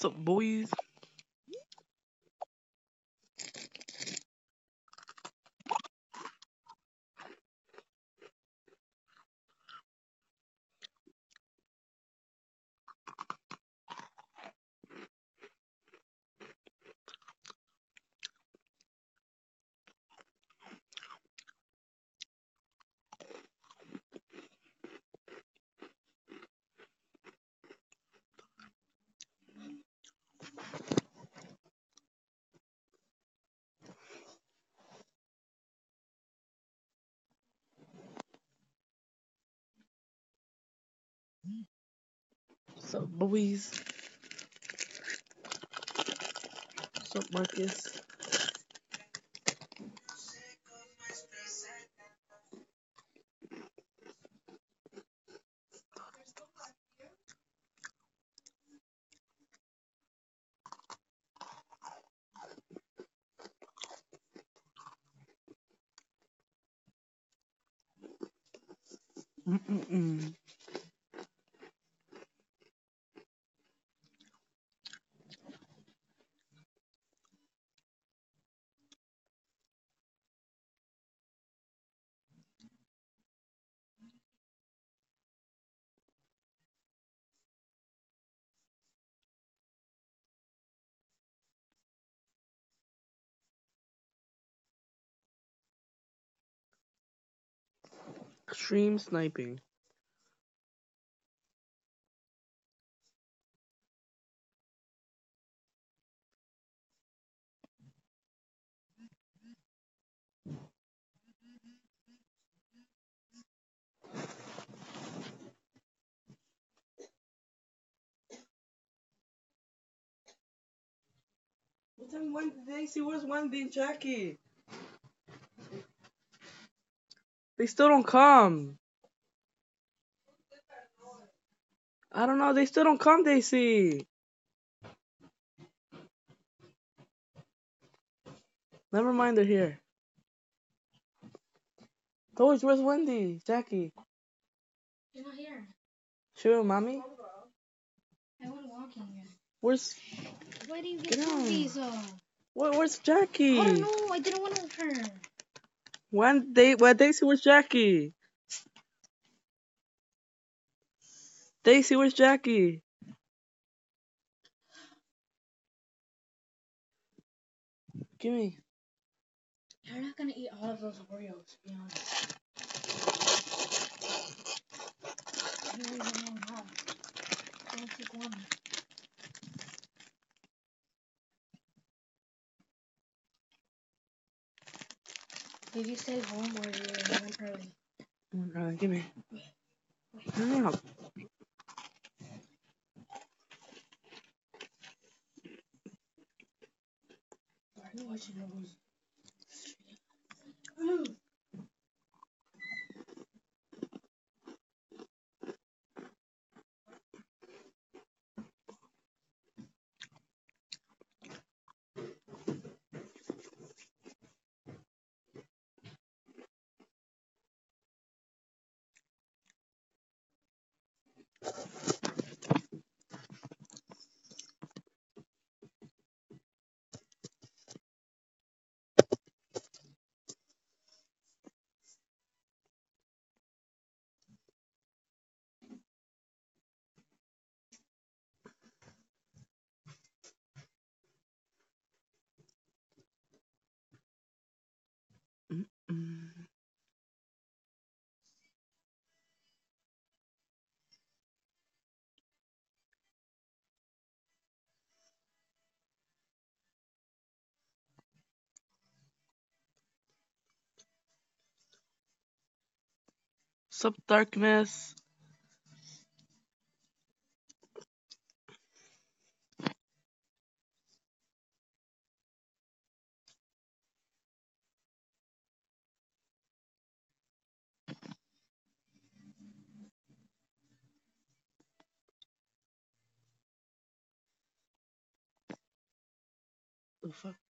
What's up, boys? What's up, boys? What's up, Marcus? Extreme sniping. What time did they see where's Wendy and Jackie? They still don't come. I don't know, they still don't come, Daisy. Never mind, they're here. Toys, where's Wendy? Jackie? You're not here. Sure, mommy? I went walking here. Where's Why do you Get get where, where's Jackie? I don't know. I didn't want to her. When they where Daisy, where's Jackie? Daisy, where's Jackie? Give me. You're not gonna eat all of those Oreos, to be honest. Don't even know how. Take one. Did you stay home or you went early? Uh, give me. No. Why are you watching those? Mm. Sup, darkness? The fuck?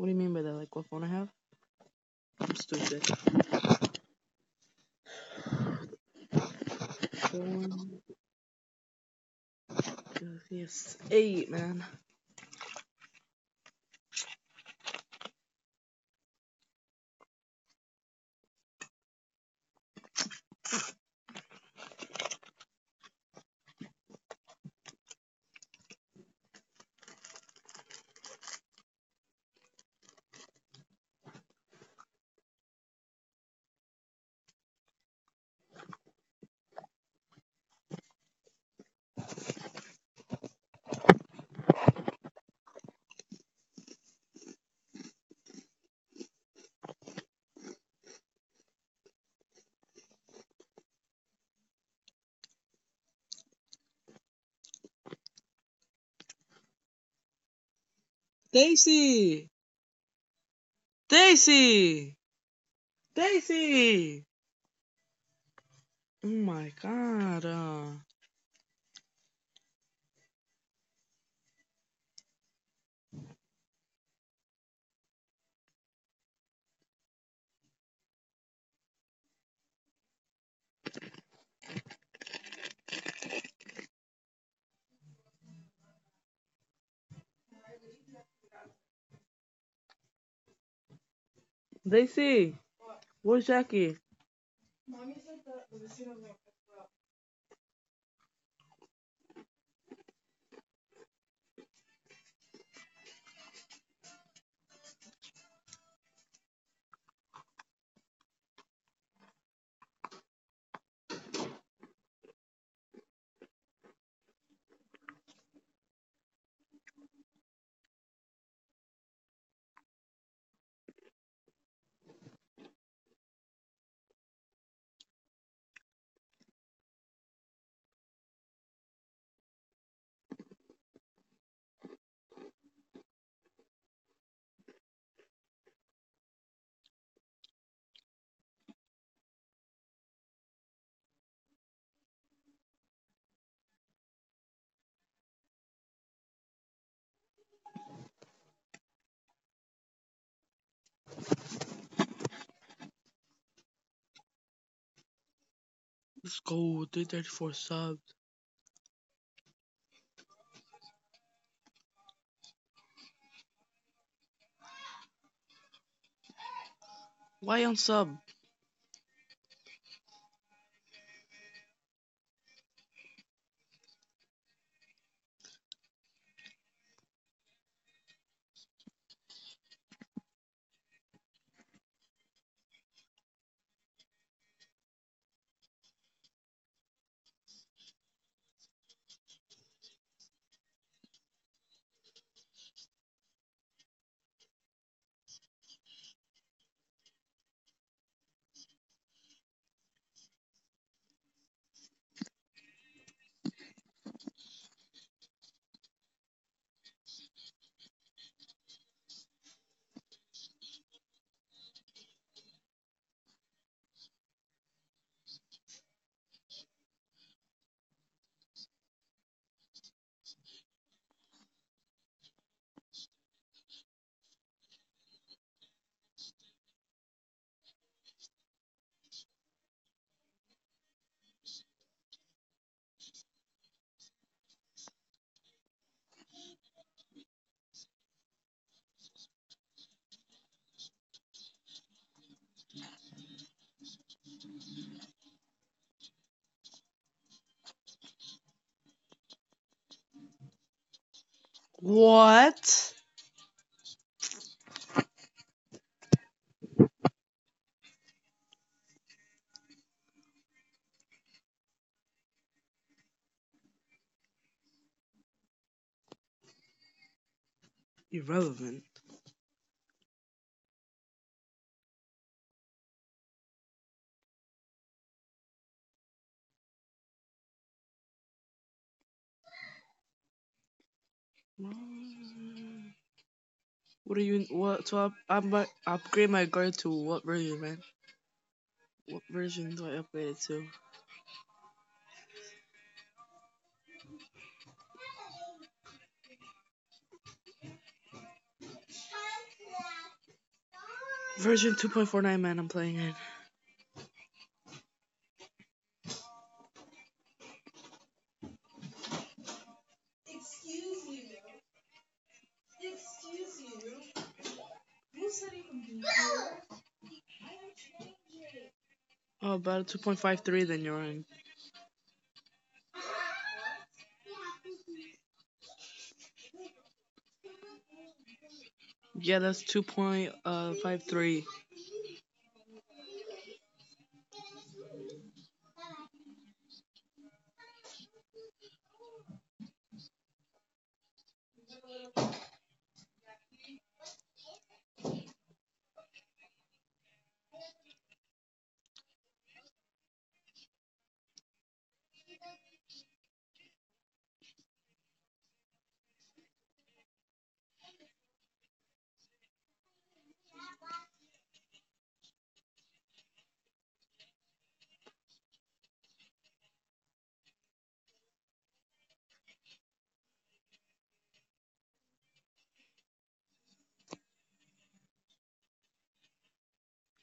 What do you mean by that? Like what phone I have? I'm stupid. Phone. Yes, eight, man. Daisy! Daisy! Daisy! Oh my god. Uh... Daisy! Where's Jackie? Mommy said that Go. 334 subs. Why on sub? What? Irrelevant. What do you? What? I'm about upgrade my guard to what version, man? What version do I upgrade it to? Version 2.49, man, I'm playing it. Excuse you. Excuse you. You said you can be here. I am changing. Oh, about 2.53, then you're in. Yeah, that's 2.53.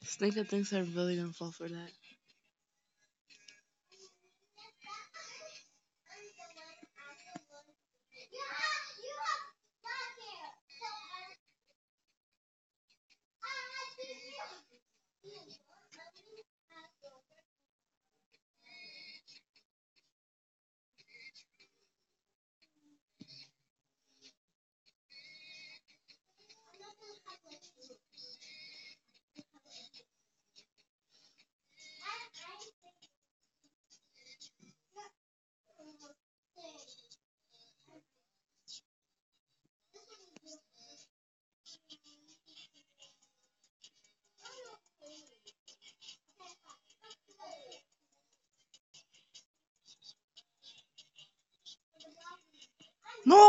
Stinker thinks I'm really gonna fall for that.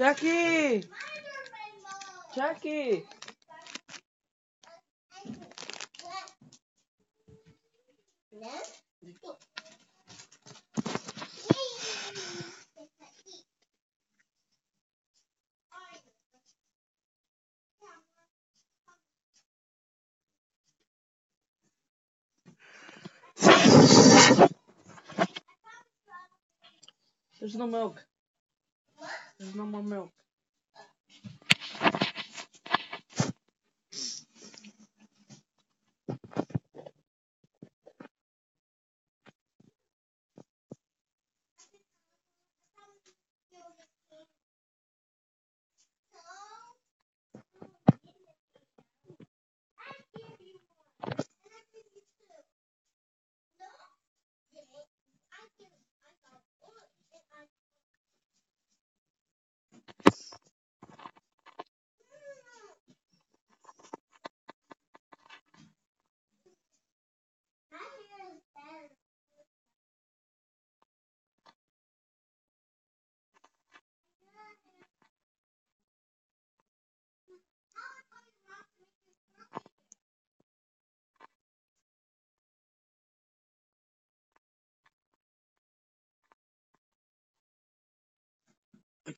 Jackie! Jackie! There's no milk. There's no more milk.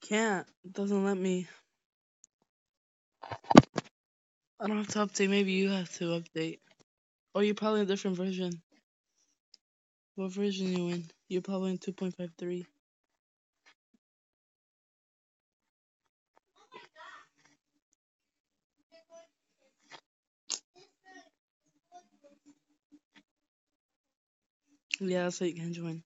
Can't. It doesn't let me. I don't have to update. Maybe you have to update. Oh, you're probably in a different version. What version you in? You're probably in 2.53. Yeah, so you can join.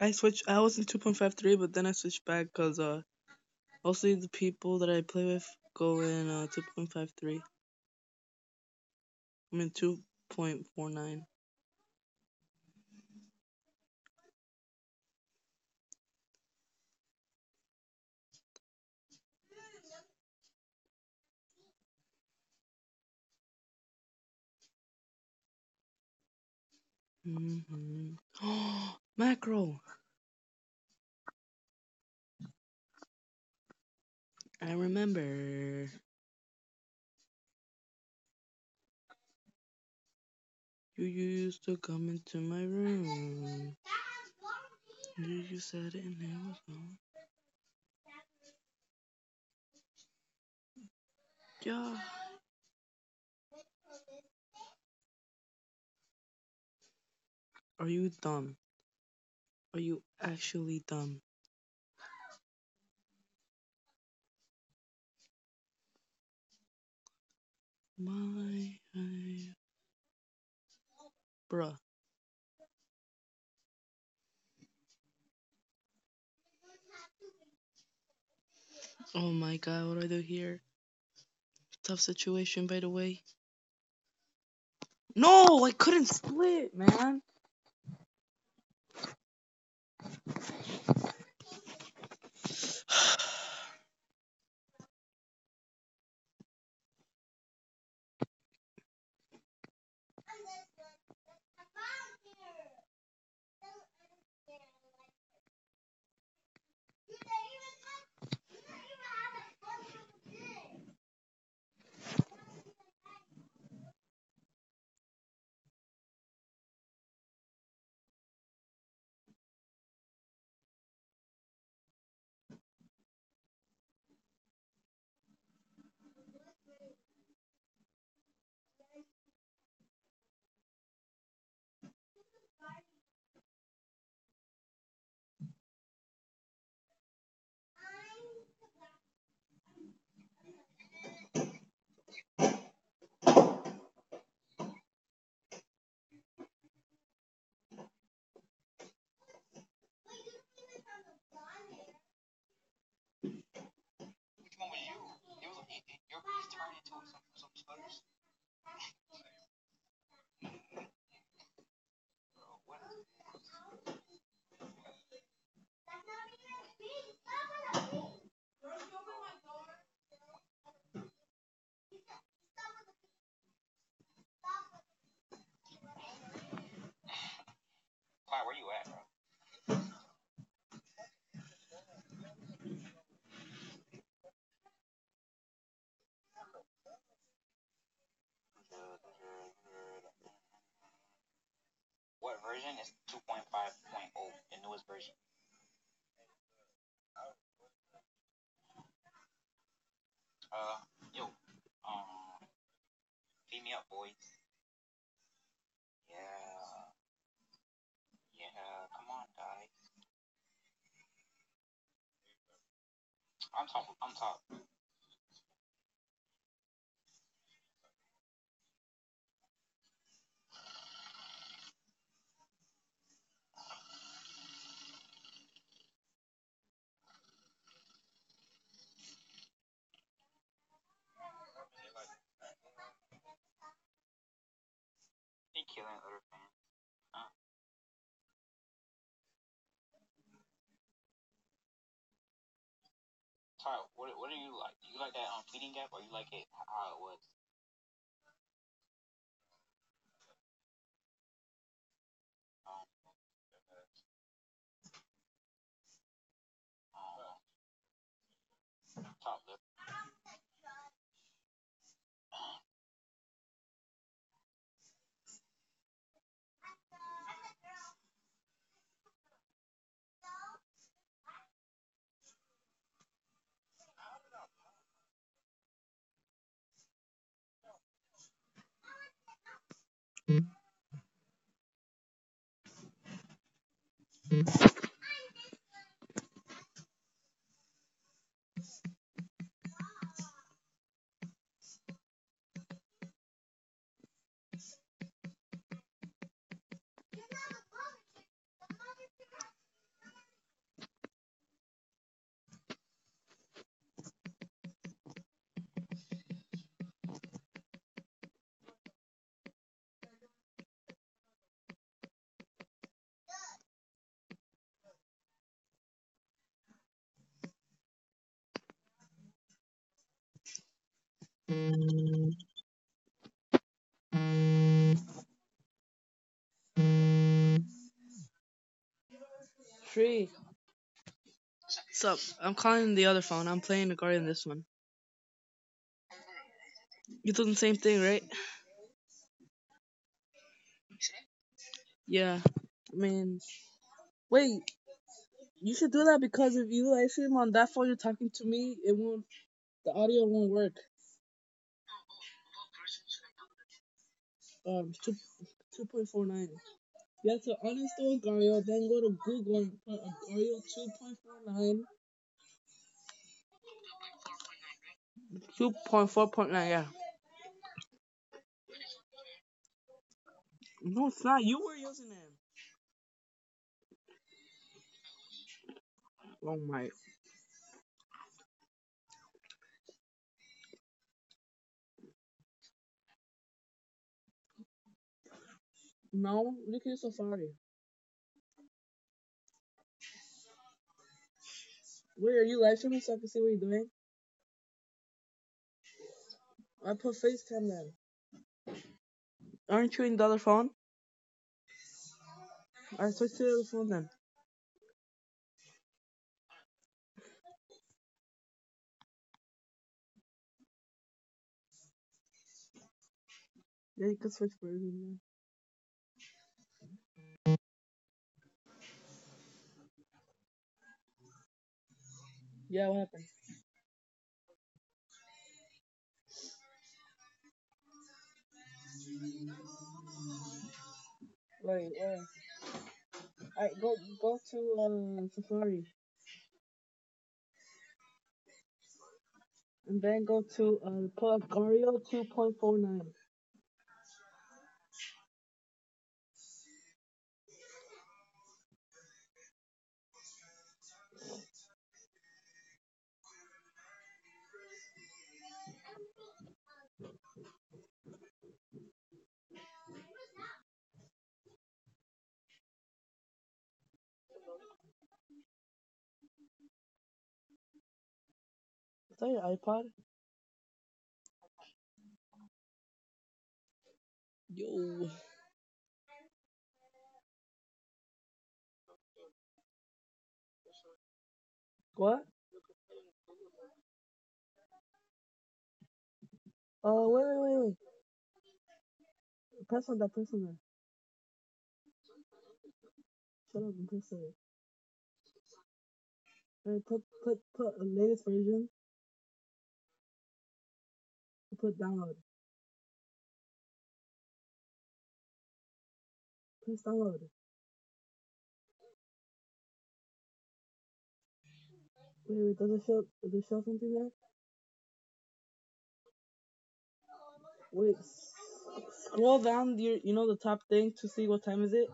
I switched. I was in 2.53, but then I switched back because uh, mostly the people that I play with go in uh, 2.53. I'm in 2.49. Mm-hmm. Oh, Mackerel. I remember. You used to come into my room. You, you said it and it was gone. Yeah. Are you dumb? Are you actually dumb? My, bruh. Oh my god, what do I do here? Tough situation, by the way. No, I couldn't split, man. Which one was you? It was it, it, your piece turned into some some sputters. Bro, what is this? Clyde, where you at, bro? What version is 2.5.0, the newest version? Uh, yo, um, feed me up, boys. Yeah, yeah, come on, guys. I'm top. I'm top. He other fans. Huh? Sorry, what what do you like? Do you like that um fleeting gap, or you like it how it was? Mm-hmm. mm-hmm. Tree. Sup? I'm calling the other phone. I'm playing the guard in this one. You do the same thing, right? Yeah. I mean, wait. You should do that because if you live stream on that phone you're talking to me, it won't. The audio won't work. Um, two two point four nine. You have to uninstall Gario, then go to Google and put Gario point four point nine, yeah. No, it's not. You were using it. Oh my. No, look at Safari. Wait, are you live streaming so I can see what you're doing? I put FaceTime then. Aren't you in the other phone? I switch to the other phone then. Yeah, you can switch version Yeah, what happened? Wait, wait. Alright, go go to um Safari. And then go to uh Agar.io two point four nine. That your iPod? Yo. What? Oh wait wait wait wait. Press on that, press. Shut up and press on it. Alright, put put put a latest version. Put download. Press download. Wait, wait, does it show does it show something there? Wait, scroll down your you know the top thing to see what time is it?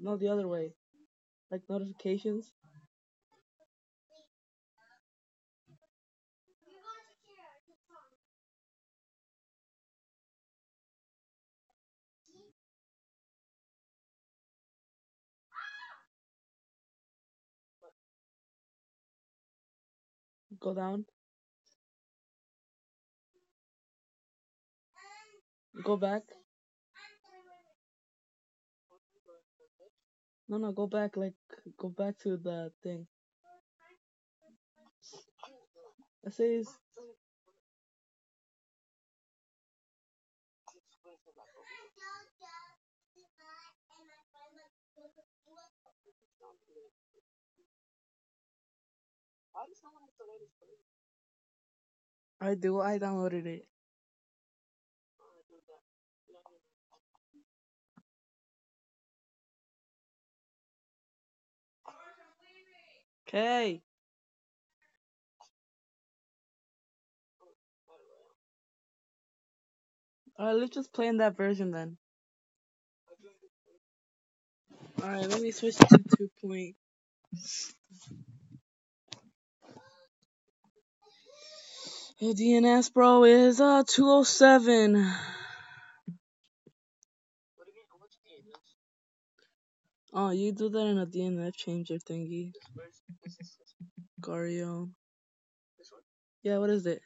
No, the other way. Like notifications. Go down. Go back. No, no, go back. Like go back to the thing. It says I do. I downloaded it. Okay. Alright, let's just play in that version then. Alright, let me switch to two point. DNS bro is uh 207. What do you mean? What's the Oh, you do that in a DNS changer thingy. Gario. Yeah, what is it?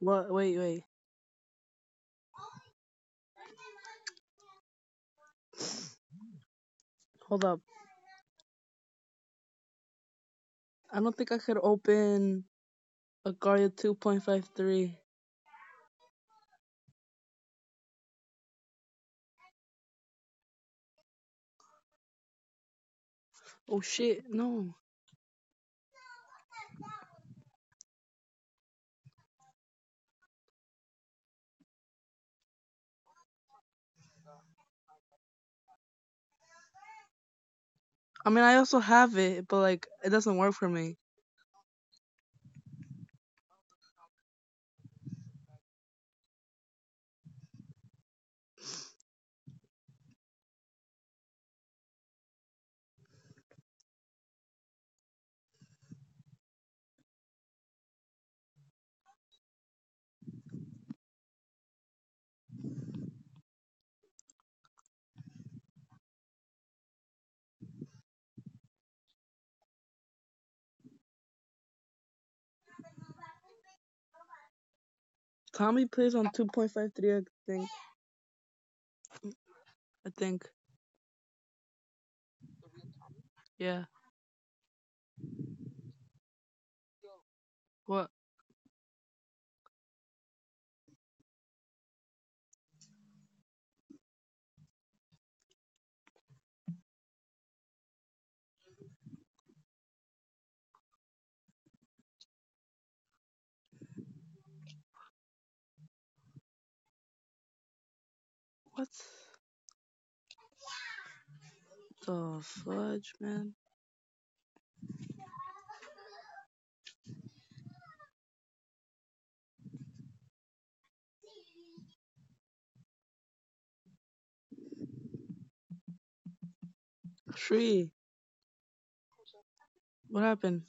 What? Wait, wait. Hold up. I don't think I could open Agar.io 2.53. Oh shit, no. I mean, I also have it, but like, it doesn't work for me. Tommy plays on 2.53, I think. I think. Yeah. What? What? The fudge, man. Shree. What happened?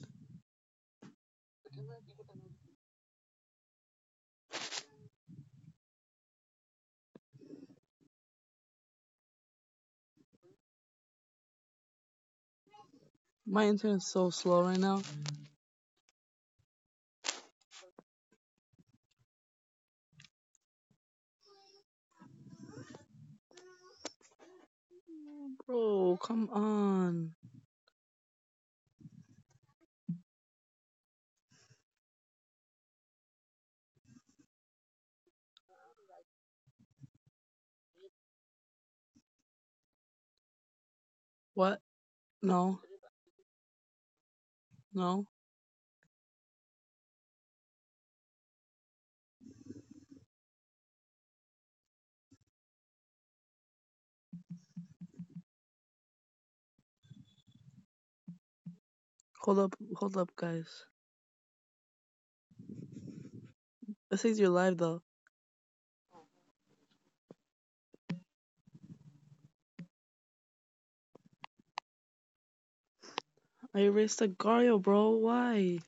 My internet's so slow right now. Bro, come on. What? No. No. Hold up, hold up, guys. This is your live though. I erased the Gario, bro. Why?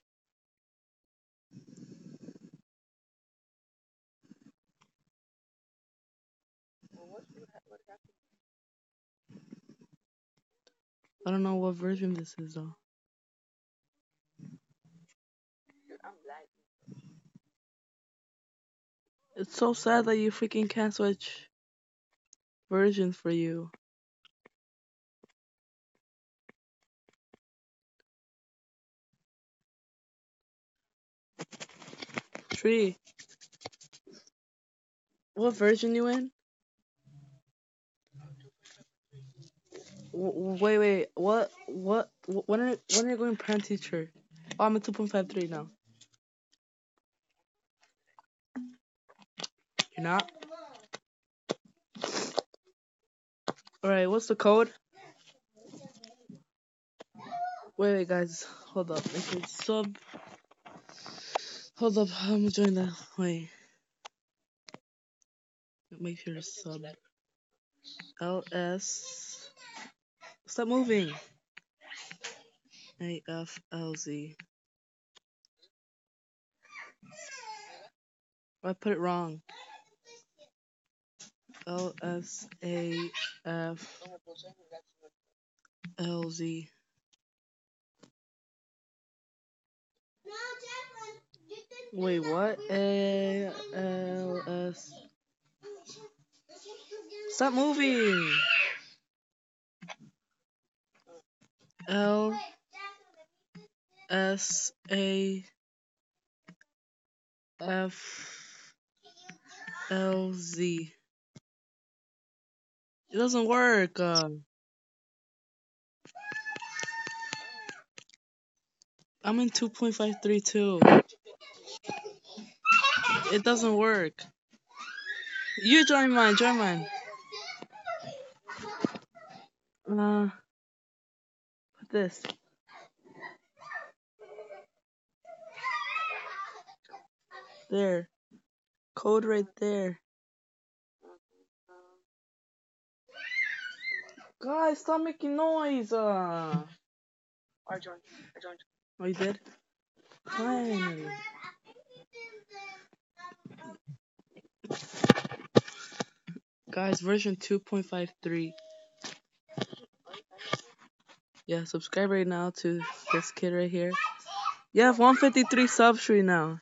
I don't know what version this is though. It's so sad that you freaking can't switch versions for you. Shree. What version you in? W- wait, wait. What? What? When are when are you going parent teacher? Oh, I'm at two point five three now. You're not. All right. What's the code? Wait, wait, guys. Hold up. It's sub. Hold up. I'm join that. Wait. Make sure it's sub. LS. Stop moving. AFLZ. I put it wrong. L S A F L Z. No, Jacqueline, you did Wait, what? A L S. Stop moving. L S A F L Z. It doesn't work. Uh, I'm in 2.532. It doesn't work. You join mine, join mine. Uh, put this. There. Code right there. Guys, stop making noise. Uh. I joined. I joined. Oh, you did? Finally. Guys, version 2.53. Yeah, subscribe right now to this kid right here. You have 153 subs right now.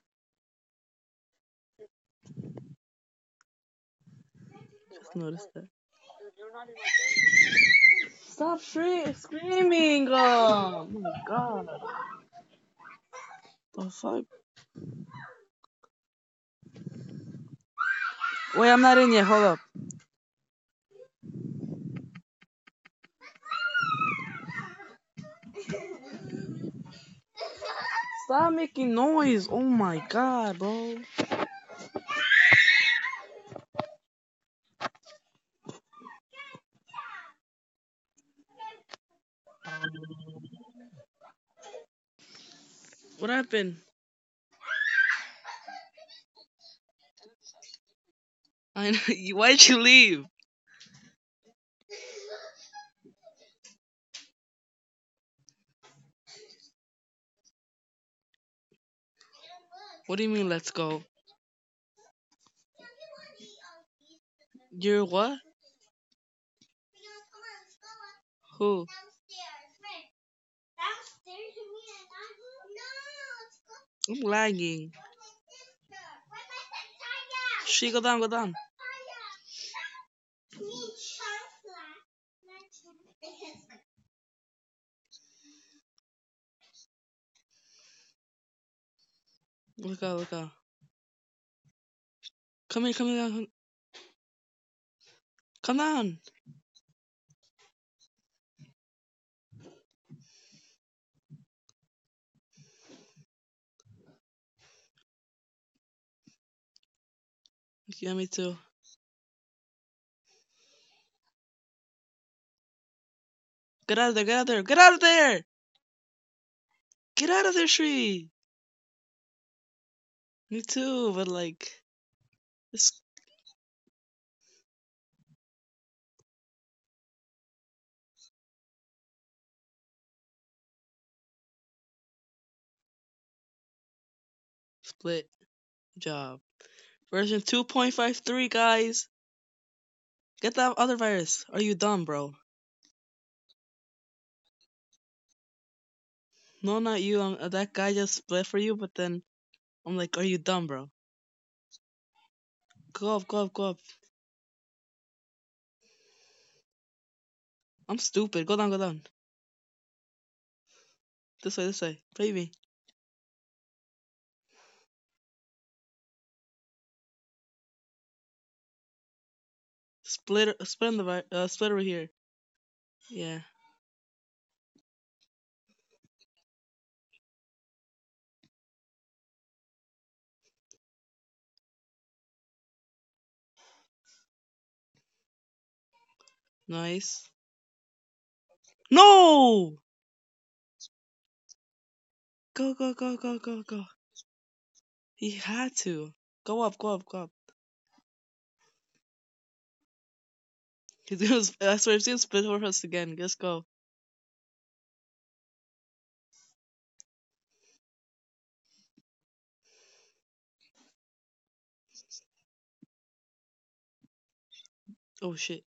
Just noticed that. Stop screaming! Um, oh my god. The fuck? Wait, I'm not in yet. Hold up. Stop making noise. Oh my god, bro. What happened? I know. Why'd you leave? What do you mean, let's go? You're what? Who? I'm lagging. She go down, go down. Look out, look out. Come here, come here, come down. Yeah, me too. Get out of there, get out of there, get out of there! Get out of there, Shree! Me too, but like. Split job. Version 2.53, guys. Get that other virus. Are you dumb, bro? No, not you. Um, that guy just split for you, but then I'm like, are you dumb, bro? Go up, go up, go up. I'm stupid. Go down, go down. This way, this way. Play me. Split, split on the right, uh, split over here. Yeah. Nice. No! Go, go, go, go, go, go. He had to. Go up, go up, go up. He's gonna, I swear, he's gonna split over us again. Let's go. Oh shit.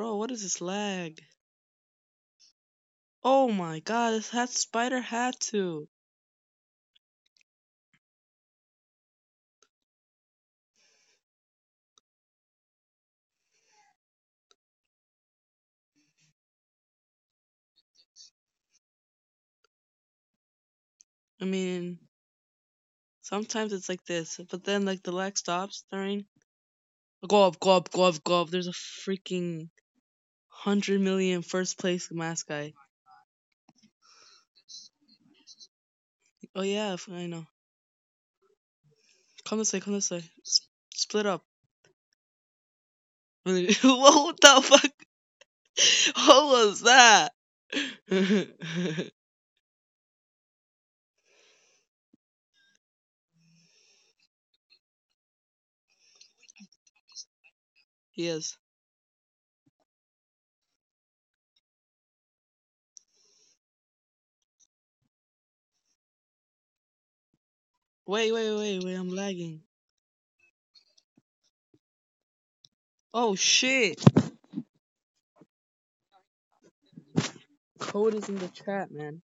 Bro, what is this lag? Oh my god, this hat spider had to. I mean, sometimes it's like this, but then like the lag stops during. Go up, go up, go up, go up. There's a freaking hundred million first place mask guy. Oh yeah, I know. Come this way, come this way. S- split up. What the fuck? What was that? he Wait, wait, wait, wait, I'm lagging. Oh shit! Code is in the chat, man.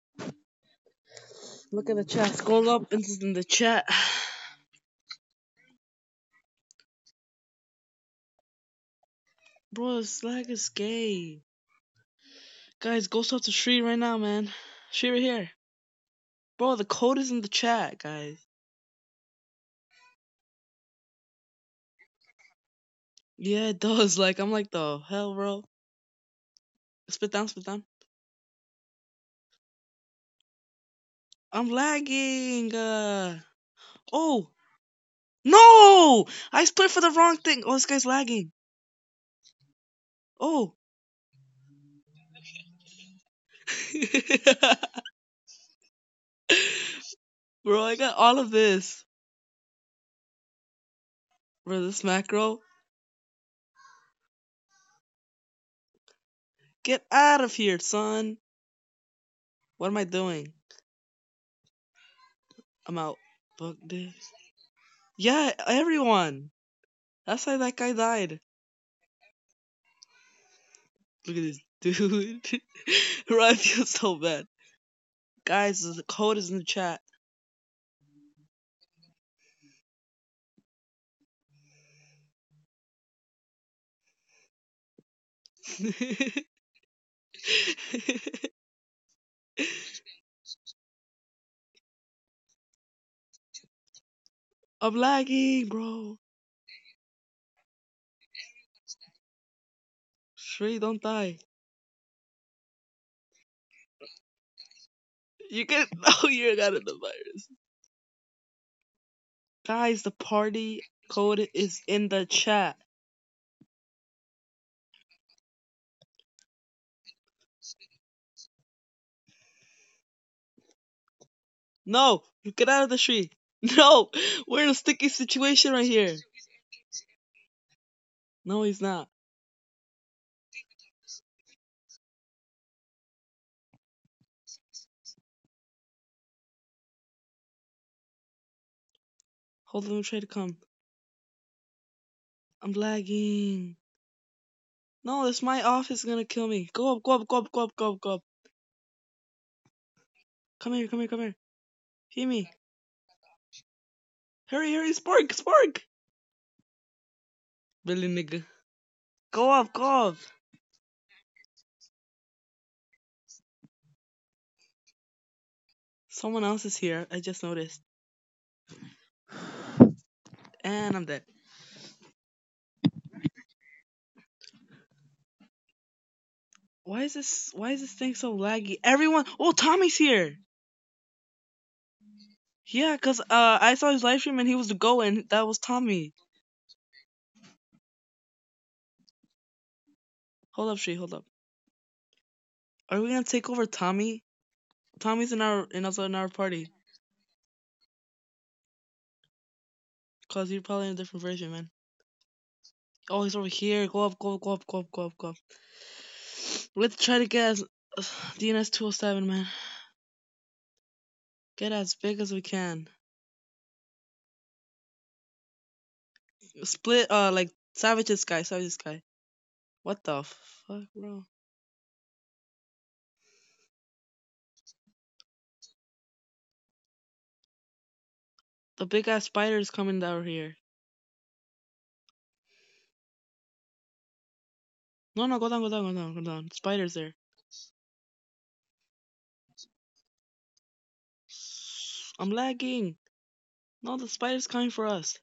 Look at the chat. Scroll up, it's in the chat. Bro, this lag is gay. Guys, go stop the street right now, man. Street right here. Bro, the code is in the chat, guys. Yeah, it does. Like, I'm like, the hell, bro? Spit down, spit down. I'm lagging. Uh... Oh! No! I split for the wrong thing. Oh, this guy's lagging. Oh. Bro, I got all of this. Bro, this macro. Get out of here, son. What am I doing? I'm out. Fuck this. Yeah, everyone. That's why that guy died. Look at this dude. Bro, I feel so bad. Guys, the code is in the chat. I'm lagging, bro. Shree, don't die. You get oh you got the virus. Guys, the party code is in the chat. No, get out of the tree. No, we're in a sticky situation right here. No, he's not. Hold on, try to come. I'm lagging. No, this my office is gonna kill me. Go up, go up, go up, go up, go up, go up. Come here, come here, come here. Me. Hurry, hurry, spark, spark. Really, nigga. Go off, go off! Someone else is here. I just noticed. And I'm dead. Why is this? Why is this thing so laggy? Everyone. Oh, Tommy's here. Yeah, cause uh, I saw his live stream and he was the go, and that was Tommy. Hold up, Shree. Hold up. Are we gonna take over Tommy? Tommy's in our in also in our party. Cause you're probably in a different version, man. Oh, he's over here. Go up, go up, go up, go up, go up, go up. Let's try to get DNS 207, man. Get as big as we can. Split, uh, like, savage guy, savage guy. What the fuck, bro? The big ass spider is coming down here. No, no, go down, go down, go down, go down. Spider's there. I'm lagging. No, the spider's coming for us.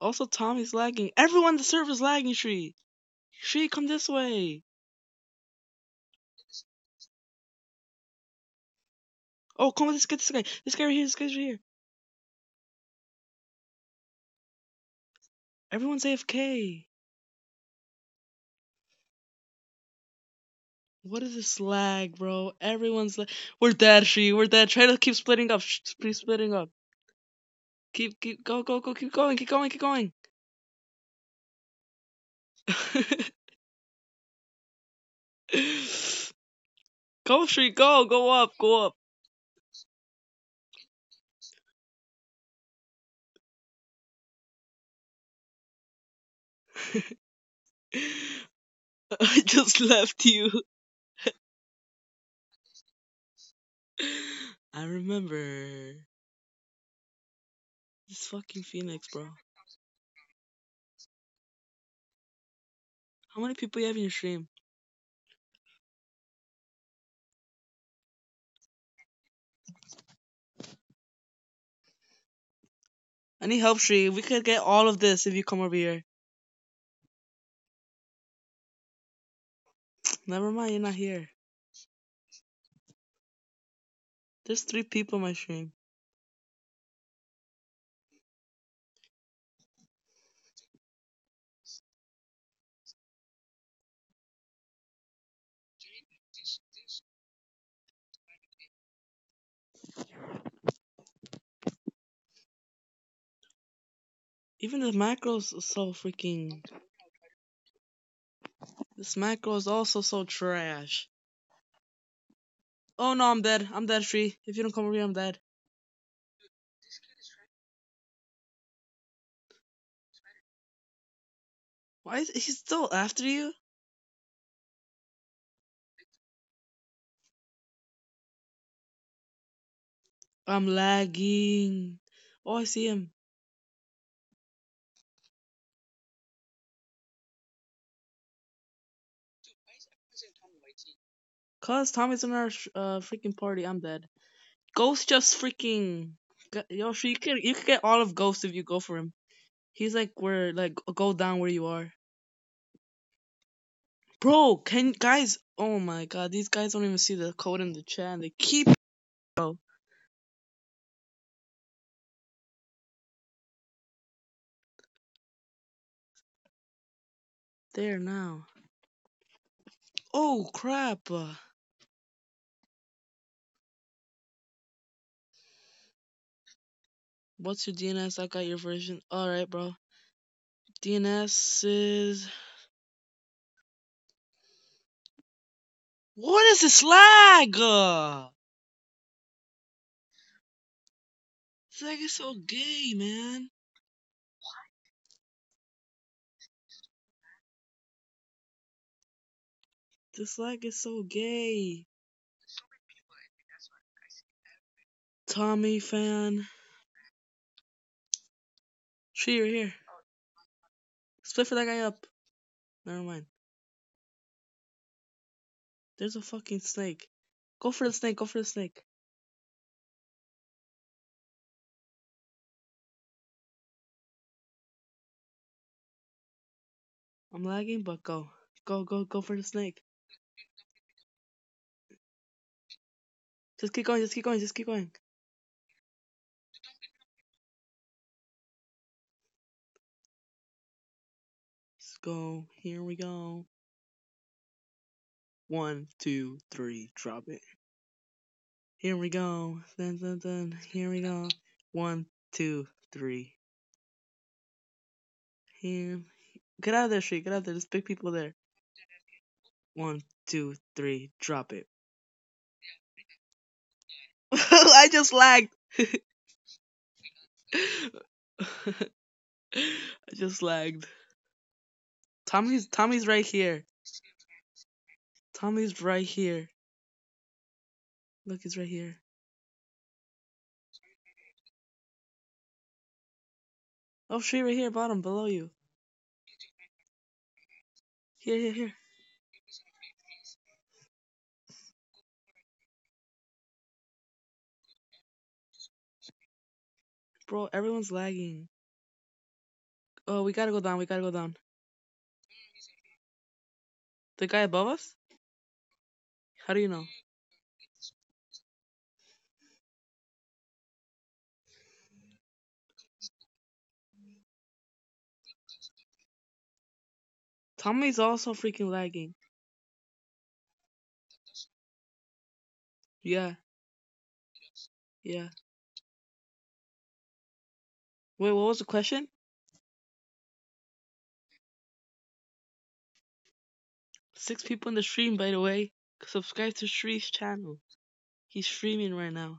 Also, Tommy's lagging. Everyone the server's lagging, Shree. Shree, come this way. Oh, come on, let's get this guy. This guy right here, this guy's right here. Everyone's AFK. What is this lag, bro? Everyone's like, we're dead, Shree. We're dead. Try to keep splitting up. Keep splitting up. Keep, keep, go, go, go. Keep going, keep going, keep going. go, Shree, go, go up, go up. I just left you. I remember. This fucking Phoenix, bro. How many people you have in your stream? I need help, Shree. We could get all of this if you come over here. Never mind, you're not here. There's three people in my stream. Even the macros are so freaking. This macro is also so trash. Oh no, I'm dead. I'm dead, Shree. If you don't come over here, I'm dead. Why is he still after you? I'm lagging. Oh, I see him. Cause Tommy's in our uh freaking party. I'm dead. Ghost just freaking. Yo, you could you could get all of Ghost if you go for him. He's like where like go down where you are. Bro, can guys? Oh my god, these guys don't even see the code in the chat. And they keep. Bro. There now. Oh crap! What's your DNS? I got your version. All right, bro. DNS is. What is this lag? This lag is so gay, man. This lag is so gay. Tommy fan. Shree, you're here. Split for that guy up. Never mind. There's a fucking snake. Go for the snake. Go for the snake. I'm lagging, but go. Go, go, go for the snake. Just keep going, just keep going, just keep going. Go. Here we go. One, two, three, drop it. Here we go. Dun, dun, dun. Here we go. One, two, three. Here. Get out of there, Shree. Get out of there. There's big people there. One, two, three, drop it. I just lagged. I just lagged. Tommy's Tommy's right here. Tommy's right here. Look, he's right here. Oh, Shree right here, bottom, below you. Here, here, here. Bro, everyone's lagging. Oh, we gotta go down. We gotta go down. The guy above us? How do you know? Tommy's also freaking lagging. Yeah. Yeah. Wait, what was the question? Six people in the stream, by the way. Subscribe to Shree's channel. He's streaming right now.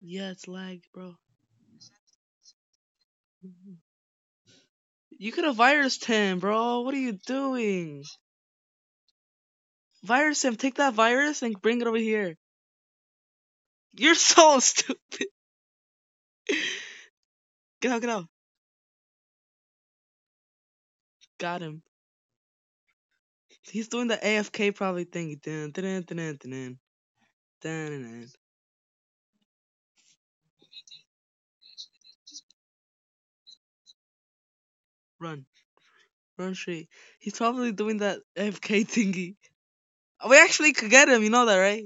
Yeah, it's lagged, bro. You could have virused him, bro. What are you doing? Virus him. Take that virus and bring it over here. You're so stupid. Get out, get out. Got him. He's doing the AFK probably thing. Dun, dun, dun, dun, dun, dun. Dun, dun, dun. Run. Run straight. He's probably doing that AFK thingy. We actually could get him, you know that, right?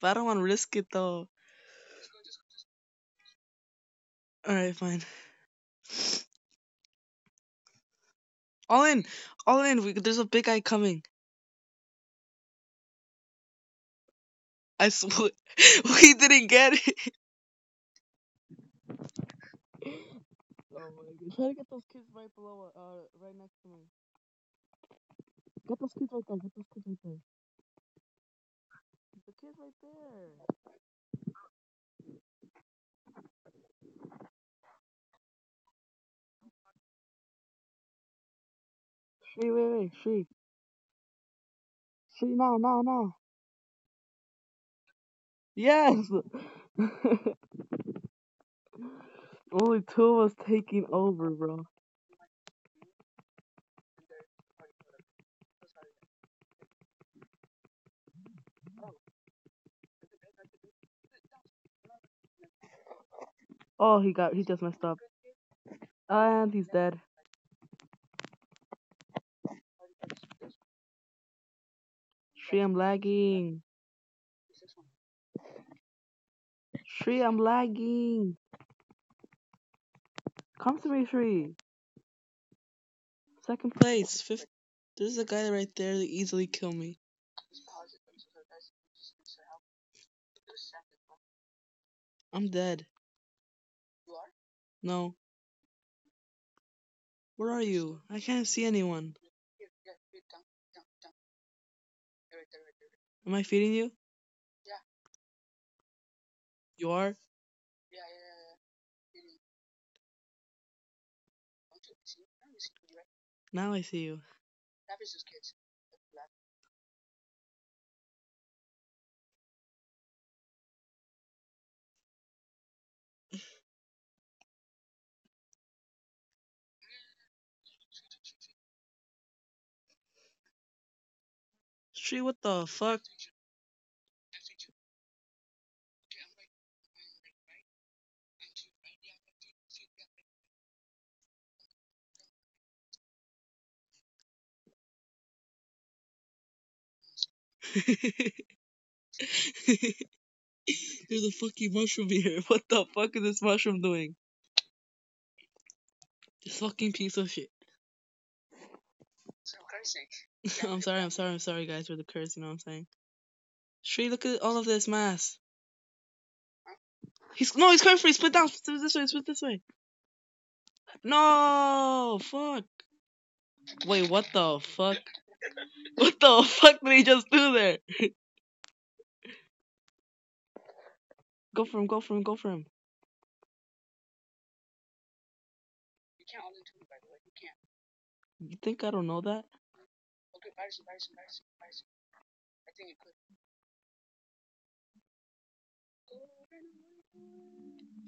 But I don't want to risk it though. Alright, fine. All in! All in! We, there's a big guy coming. I swear. we didn't get it. Oh. Try to get those kids right below, uh, right next to me. Get those kids right there. Get those kids right there. The kids right there. Shree, wait, wait, Shree. Shree, now, now, now. Yes! Only two of us taking over, bro. Oh, he got, he just messed up. And he's dead. Shree, I'm lagging. Shree, I'm lagging. Come to me, Shree. Second place. Fifth. There's a guy right there that easily kill me. I'm dead. You are? No. Where are you? I can't see anyone. Am I feeding you? Yeah. You are? Yeah, yeah, yeah, yeah. Feeding. Don't you see? Now you see me, right? Now I see you. That is those kids. That's black. Shree, what the fuck? There's a fucking mushroom here. What the fuck is this mushroom doing? This fucking piece of shit. So cursing. I'm sorry, I'm sorry, I'm sorry, guys, for the curse, you know what I'm saying? Shree, look at all of this mass. He's no, he's coming for you. Split down. Split this way. Split this way. No, fuck. Wait, what the fuck? What the fuck did he just do there? go for him, go for him, go for him. You can't only two, by the way. You can't. You think I don't know that? Okay, Madison, Madison, Madison, Madison. I think you could.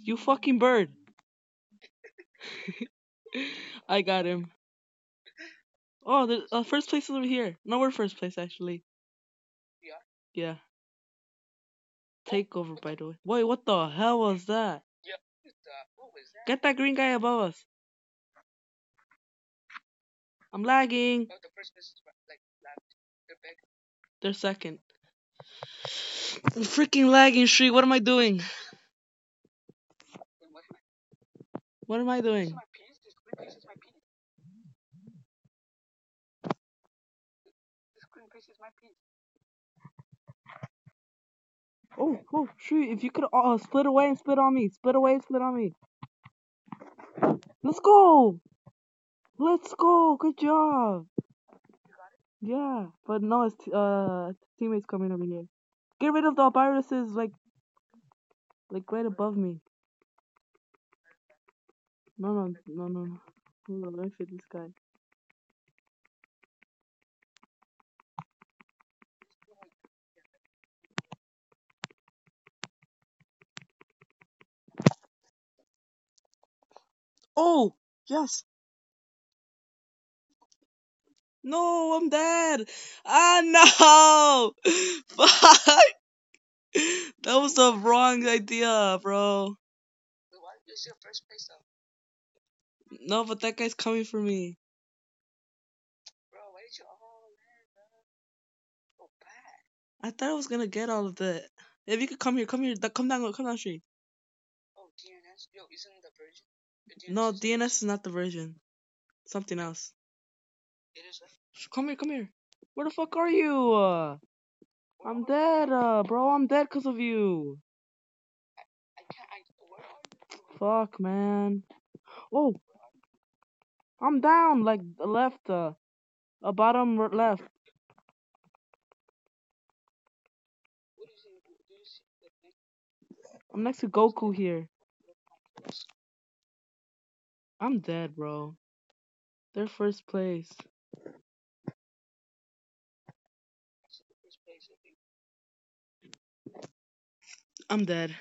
You fucking bird. I got him. Oh, the uh, first place is over here. No, we're first place actually. Are? Yeah. Takeover, by the way. Wait, what the hell was that? What the? What was that? Get that green guy above us. I'm lagging. Oh, the first place is like left. They're back. They're second. I'm freaking lagging, Shree. What am I doing? What? Am I doing? is my piece. This green piece is my piece. This green piece is my piece. Oh, oh, Shree, if you could uh, split away and split on me. Split away and split on me. Let's go. Let's go. Good job. Yeah, but no, his uh teammates coming over here. Get rid of the viruses, like, like right above me. No, no, no, no. no. Hold on, let me fit this guy. Oh, yes. No, I'm dead. Ah, no. Fuck. That was the wrong idea, bro. No, but that guy's coming for me. Bro, why did you? Oh, man, bro. So bad. I thought I was gonna get all of that. If you could come here, come here, come down, come down street. Oh, DNS. Yo, isn't No, DNS is not the version. Something else. It is. Come here, come here. Where the fuck are you? Uh, I'm dead, uh, bro. I'm dead because of you. I can't. I. Where are you? Fuck, man. Oh, I'm down, like the left, uh, uh bottom left. What is it? Do you see the thing? I'm next to Goku here. I'm dead, bro. They're first place. That's the first place, I think. I'm dead.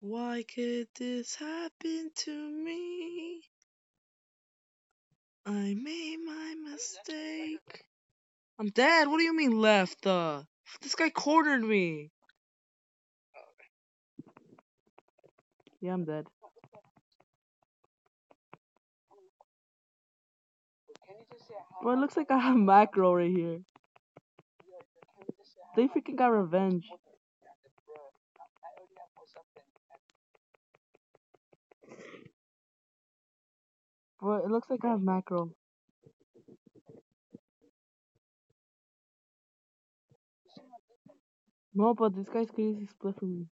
Why could this happen to me? I made my mistake. I'm dead. What do you mean left? Uh, this guy cornered me. Yeah, I'm dead. Bro, it looks like I have macro right here. They freaking got revenge. Bro, it looks like I have macro. No, but this guy's crazy split for me.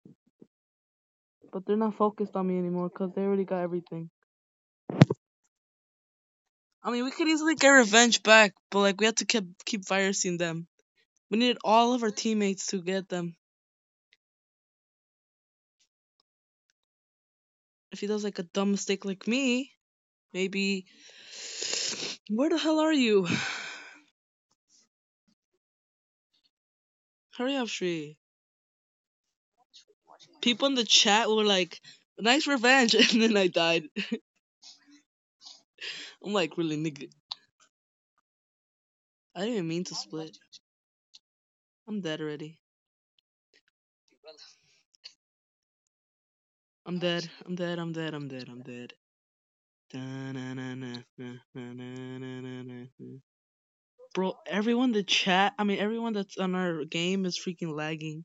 But they're not focused on me anymore because they already got everything. I mean, we could easily get revenge back, but like we have to keep keep virusing them. We needed all of our teammates to get them. If he does like a dumb mistake like me, maybe. Where the hell are you? Hurry up, Shree people in the chat were like, nice revenge, and then I died. I'm like, really, nigga. I didn't even mean to split. I'm dead already. I'm dead. I'm dead. I'm dead. I'm dead. I'm dead. Bro, everyone the chat, I mean everyone that's on our game is freaking lagging.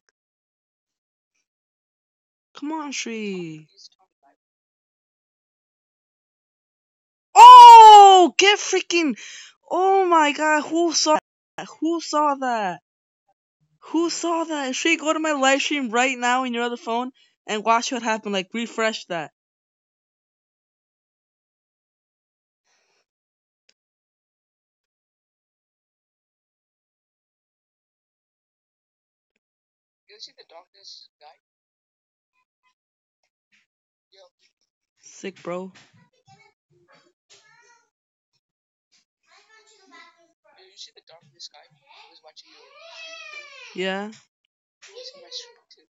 Come on, Shree. Oh, get freaking. Oh my god, who saw that? Who saw that? Who saw that? Shree, go to my live stream right now in your other phone and watch what happened. Like, refresh that. You see the darkness guy? Your bro. Yeah, You see my stream too.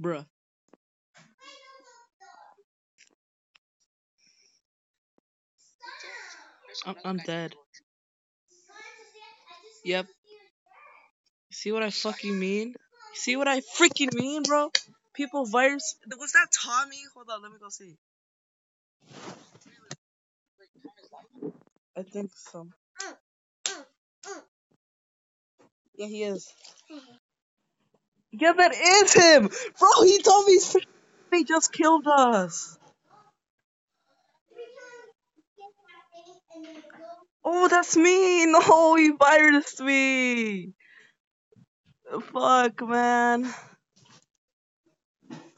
bruh. I'm- I'm dead. Yep. See what I fucking mean? See what I freaking mean, bro? People virus. Was that Tommy? Hold on, let me go see. Wait, Tom is live? I think so. Yeah, he is. Yeah, that is him, bro. He told me he just killed us. Oh, that's me. No, he virused me. Fuck, man.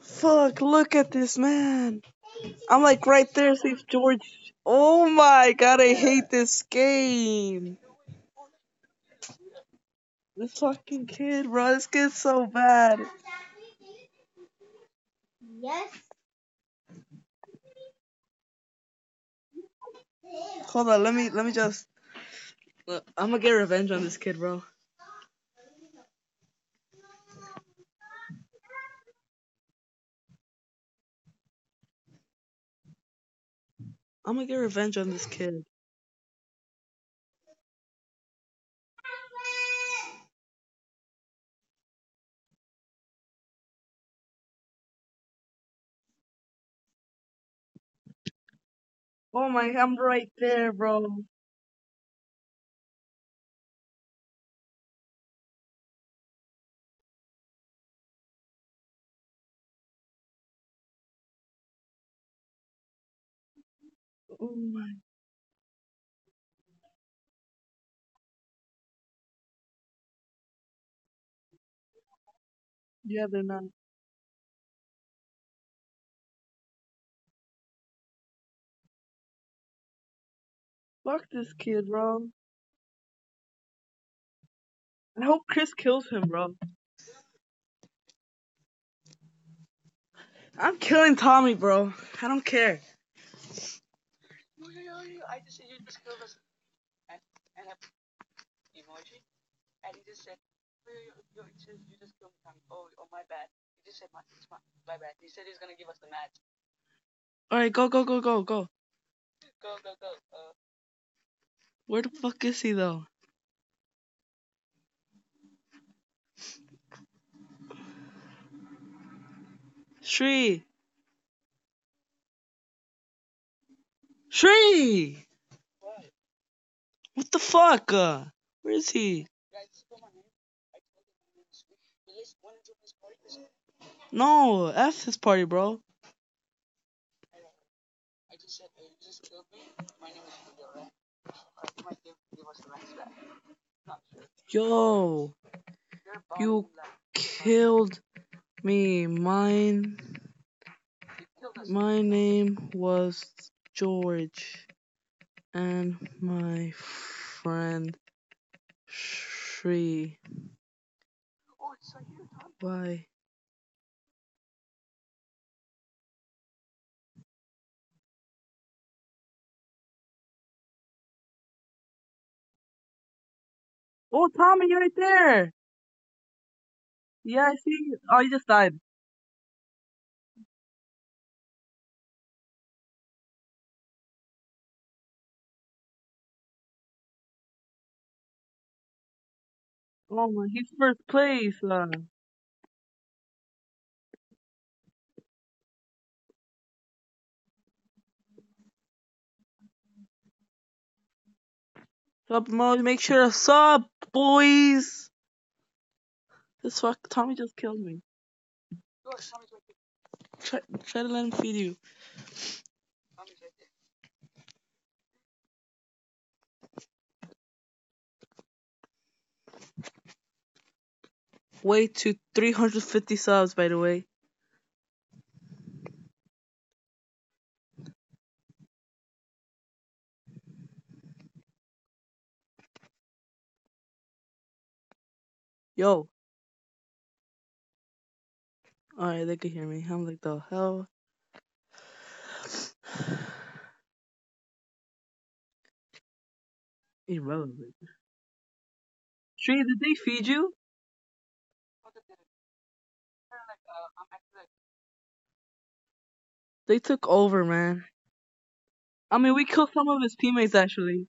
Fuck, look at this, man. I'm like right there, safe George. Oh my god, I hate this game. This fucking kid, bro. This kid's so bad. Yes. Hold on, let me let me just. I'm gonna get revenge on this kid, bro. I'm gonna get revenge on this kid. Oh my, I'm right there, bro. My. Yeah, they're not. Fuck this kid, bro. I hope Chris kills him, bro. I'm killing Tommy, bro. I don't care. I just said you just killed us. And, and a emoji. And he just said, yo, yo, yo, yo, he says you just killed me. Oh, oh, my bad. He just said my, it's my, my bad. He said he's gonna give us the match. Alright, go, go, go, go, go. Go, go, go. Uh, Where the fuck is he, though? Shree! Shree! what? What the fuck? Uh, where is he? No, F his party, bro. Said. Yo, You killed me. Mine, my name was George, and my friend Shree. Oh. Bye. Oh, Tommy, you're right there. Yeah, I see. Oh, you just died. Oh my, he's first place. Uh. Sub mode, make sure to sub, boys. This fuck, Tommy just killed me. Try, try to let him feed you. halfway to 350 subs, by the way. Yo. Alright, they can hear me. I'm like, the hell? Irrelevant. Tree, did they feed you? They took over, man. I mean, we killed some of his teammates actually.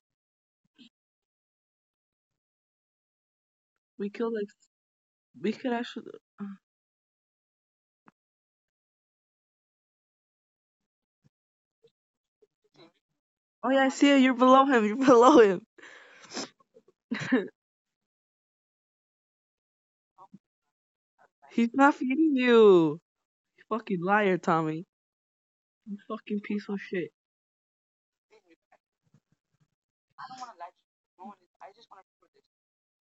We killed like we could actually. uh, Oh yeah, I see it. You're below him. You're below him. He's not feeding you. You fucking liar, Tommy. You fucking piece of shit. feed me back. I don't wanna lie to. No one is, I just wanna record this.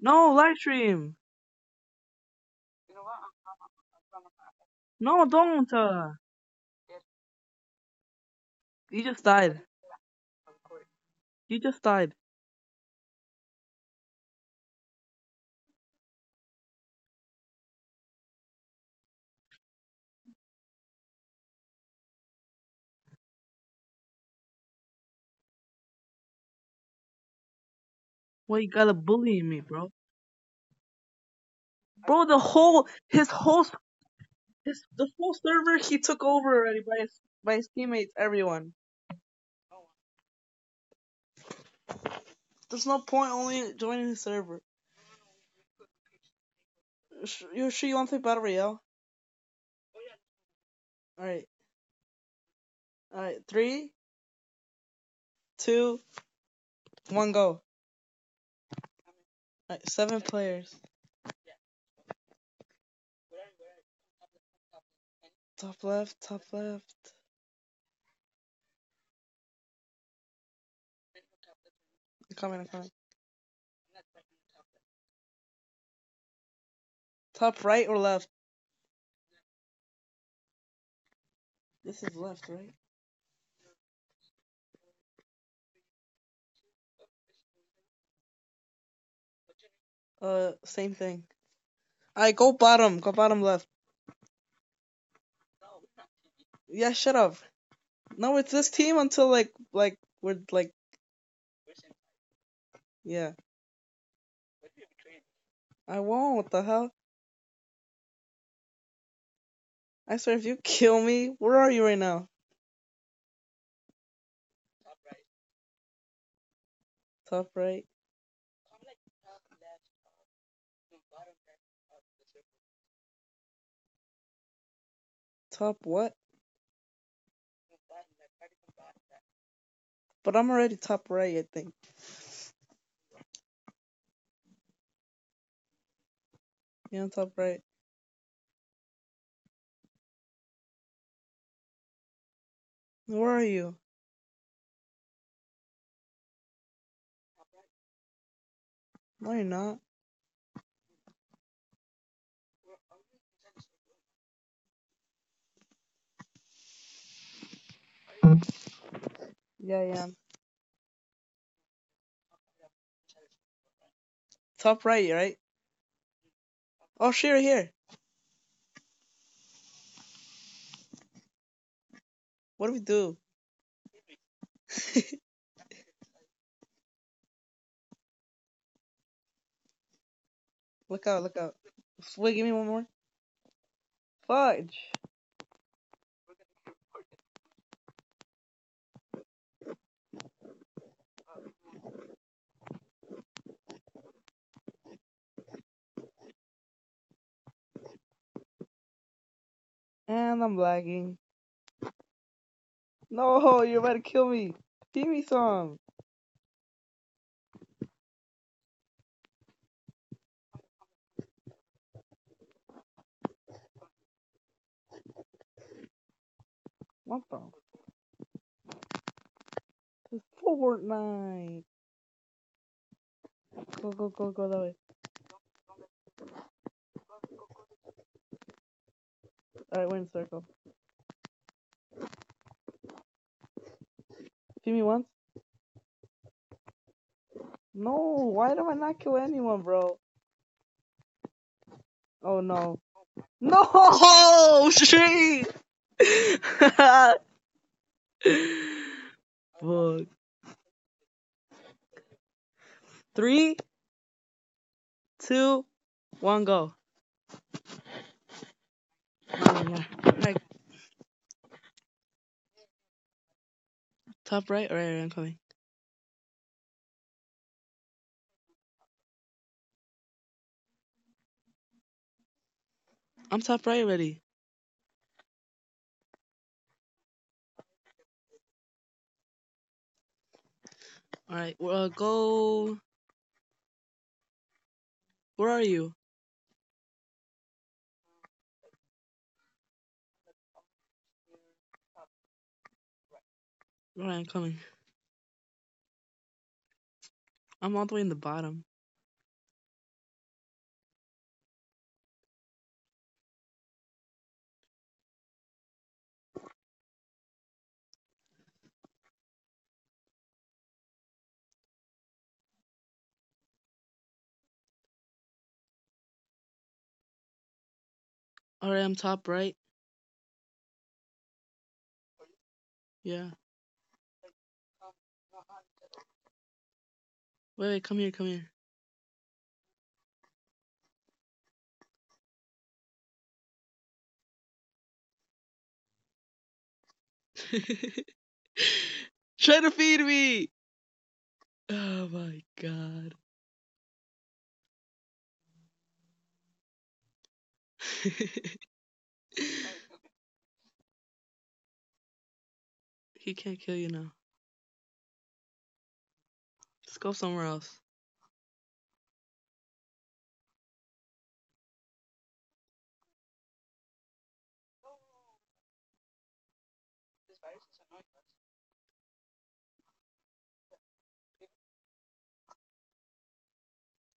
No, live stream. You know what? I'm, I'm, I'm, I'm, I'm, I'm, No, don't. Uh, Yes. you just died. You just died. Why you gotta bully me, bro? Bro, the whole his whole his the whole server he took over already by his by his teammates, everyone. There's no point only joining the server. You sure you want to play Battle Royale? Alright. Alright, three, two, one, go. Alright, seven players. Top left, top left. I'm coming, I'm coming. Top right or left? This is left, right? What's your name? Uh, same thing. Alright, go bottom. Go bottom left. Yeah, shut up. No, it's this team until like like we're like yeah. I won't. What the hell? I swear, if you kill me, where are you right now? Top right. Top right. Come like top left, top. No, bottom left of the circle. Top what? No, bottom left. Try to come bottom what? But I'm already top right, I think. Yeah, I'm top right. Where are you? Top. No, you're not. Where are you? Inside the circle. Yeah, yeah. Top. Right. Right? Oh, shit, right here. What do we do? look out, look out. Wait, give me one more. Fudge. And I'm lagging. No, you're about to kill me. Feed me some. What the? This Fortnite. Go, go, go, go that way. Alright, we're in circle. Feed me once. No, why do I not kill anyone, bro? Oh no. No! Shit! Fuck. Three, two, one, go. Alright. Top right? I'm coming. I'm top right already. Alright, well, go. Where are you? Alright, I'm coming. I'm all the way in the bottom. Alright, I'm top right. Yeah. Wait, wait, come here, come here. Try to feed me! Oh my god. he can't kill you now. Let's go somewhere else.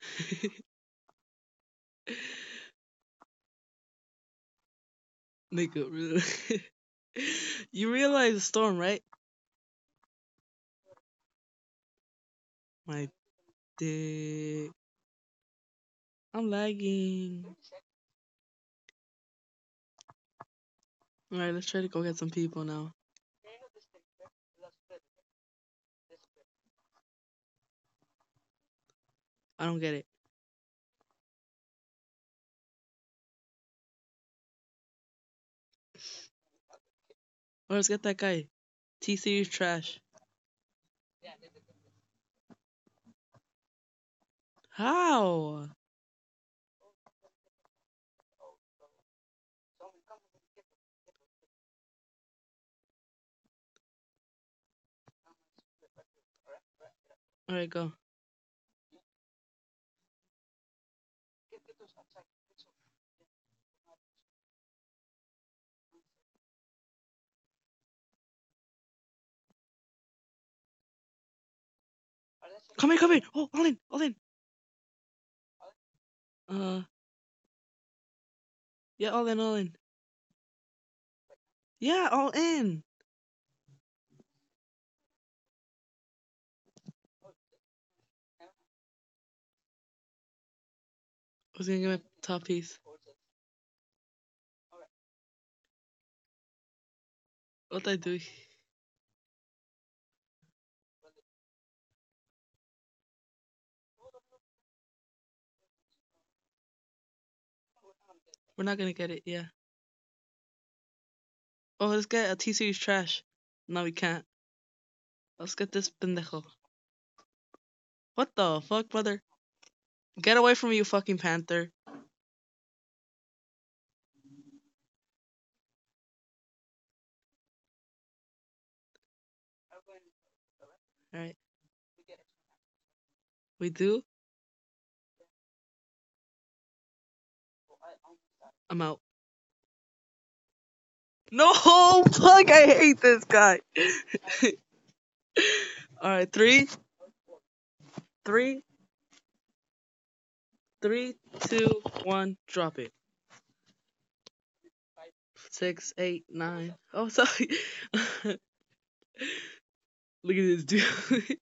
Nigga, you realize the storm, right? My dick. I'm lagging. Alright, let's try to go get some people now. I don't get it. Let's get that guy. T series trash. Yeah, they did. How? So we come and get them. Get them. I'm gonna split right here. Alright, alright, yeah. Alright, go. Get, get those outside. Get some. Yeah. Alright, that's it. Come here, come here. Oh, all in, all in. Uh. Yeah, all in, all in. Yeah, all in. I was gonna get my top piece. What I do? We're not gonna get it, yeah. Oh, let's get a T series trash. No, we can't. Let's get this pendejo. What the fuck, brother? Get away from me, you fucking panther. Alright, we do? I'm out. No, fuck, I hate this guy. Alright, three, three, three, two, one, drop it. Six, eight, nine. Oh, sorry. Look at this dude.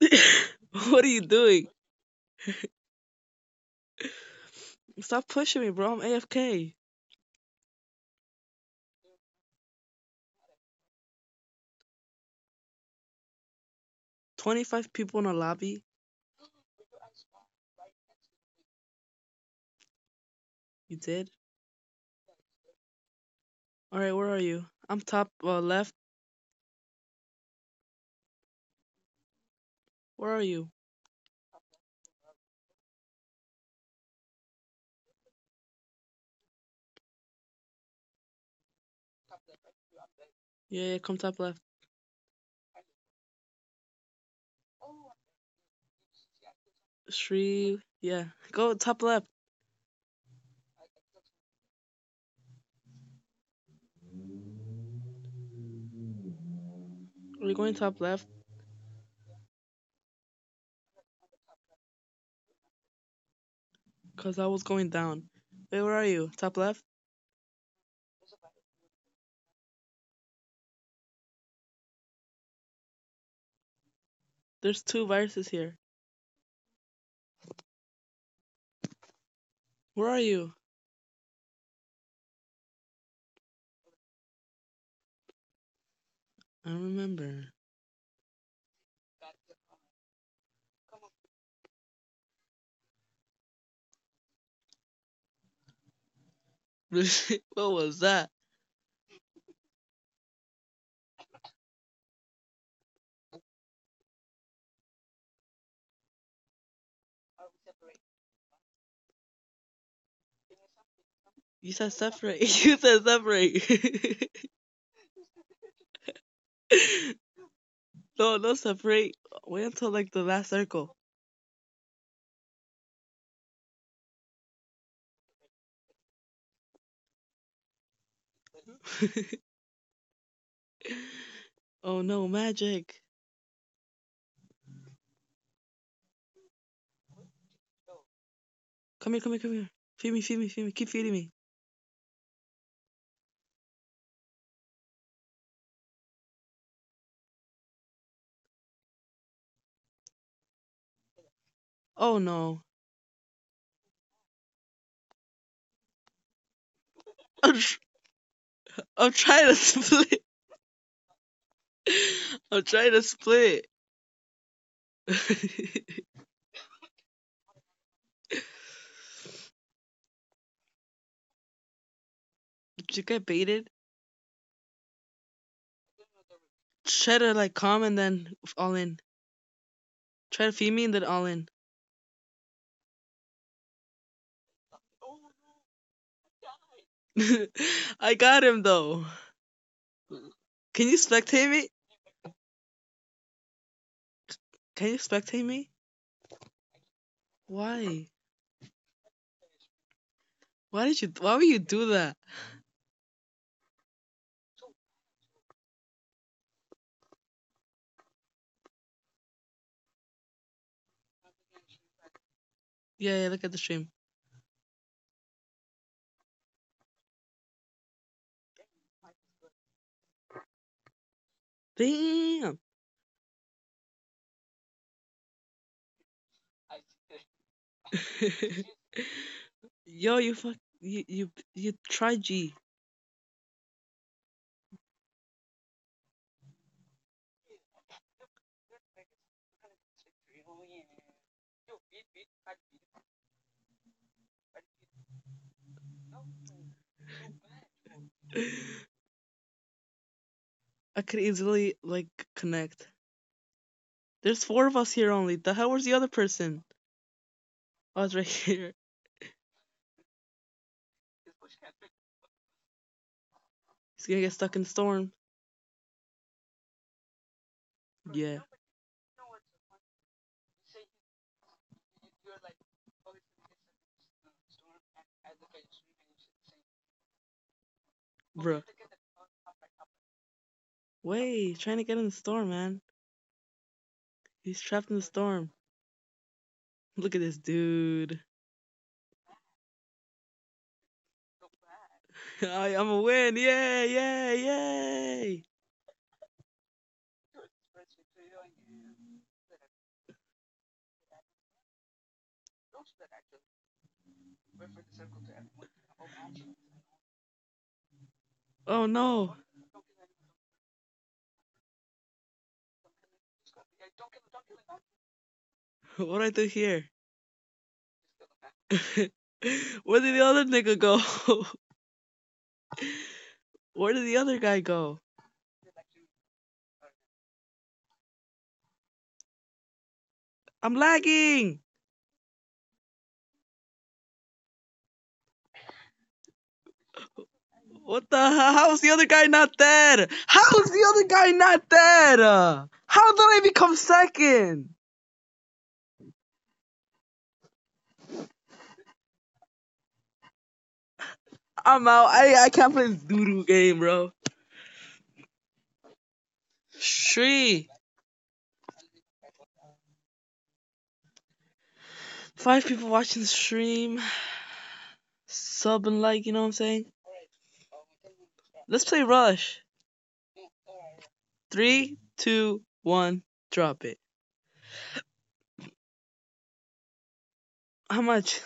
what are you doing? Stop pushing me, bro. I'm AFK. Twenty-five people in a lobby. You did? Alright, where are you? I'm top uh, left. Where are you? Yeah, yeah, come top left. Shree, yeah, go top left. Are you going top left? Cause I was going down. Wait, where are you? Top left? There's two viruses here. Where are you? I remember. what was that? You said separate. You said separate. no, no separate. Wait until like the last circle. Oh no, magic. Come here, come here, come here. Feed me, feed me, feed me. Keep feeding me. Oh no. I'm, tr- I'm trying to split. I'm trying to split. Did you get baited? Try to like calm and then all in. Try to feed me and then all in. I got him though. Can you spectate me? Can you spectate me? Why? Why did you? Why would you do that? Yeah, yeah. Look at the stream. Damn. Yo, you fuck. You you you try G. I could easily like connect. There's four of us here only. The hell was the other person? Oh, I was right here. He's gonna get stuck in the storm. Yeah. Bruh. Wait, he's trying to get in the storm, man. He's trapped in the storm. Look at this dude. I, I'm a win. Yay, yay, yay. Oh no. what do I do here? Where did the other nigga go? Where did the other guy go? I'm lagging. What the hell? How is the other guy not dead? How is the other guy not dead? How did I become second? I'm out. I I can't play this doodoo game, bro. Shree. Five people watching the stream. Sub and like, you know what I'm saying? Let's play Rush. Three, two, one, drop it. How much?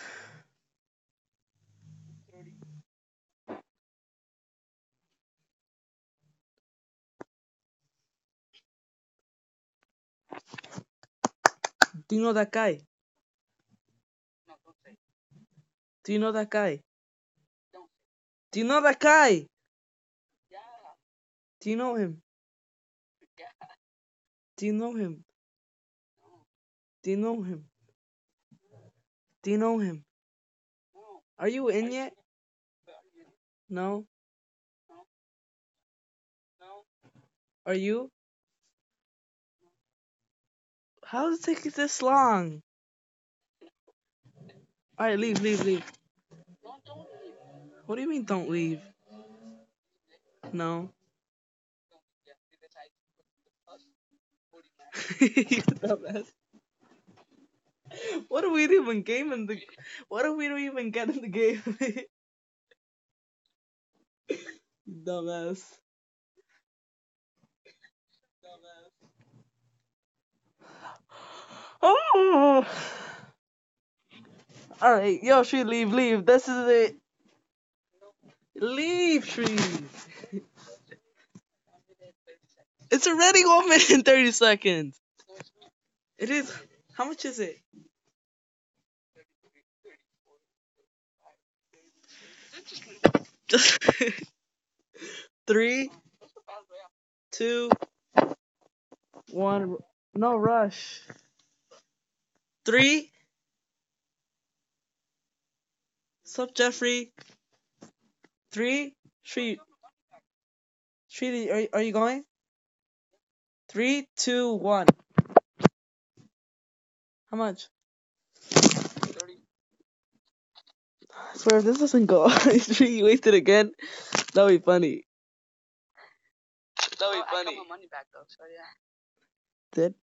Know that guy? Don't say. Do you know that guy? Yeah. Do you know him? Yeah. Do you know him? No. Do you know him? Do you know him? No. Are you in yet? No. No. Are you? How is it taking this long? Alright, leave, leave, leave. No, don't leave. What do you mean don't leave? No. Don't. Yeah. Because I put the plus 40 man. you dumbass. What do we even game in the? What do we don't even get in the game? Dumbass. Oh. All right, yo, Tree, leave, leave. This is it. Leave, Tree. I'm with it 30 seconds. It's already one minute and thirty seconds. It is. How much is it? 33, 34, 35, 36. Just three, two, one. No rush. Three. Sup, Jeffrey? Three. Three. Three. Are are you going? Three, two, one. How much? 30. I swear, if this doesn't go, Three, you wasted again. That'll be funny. That'll be Oh, I got funny. my money back though, so yeah. Did?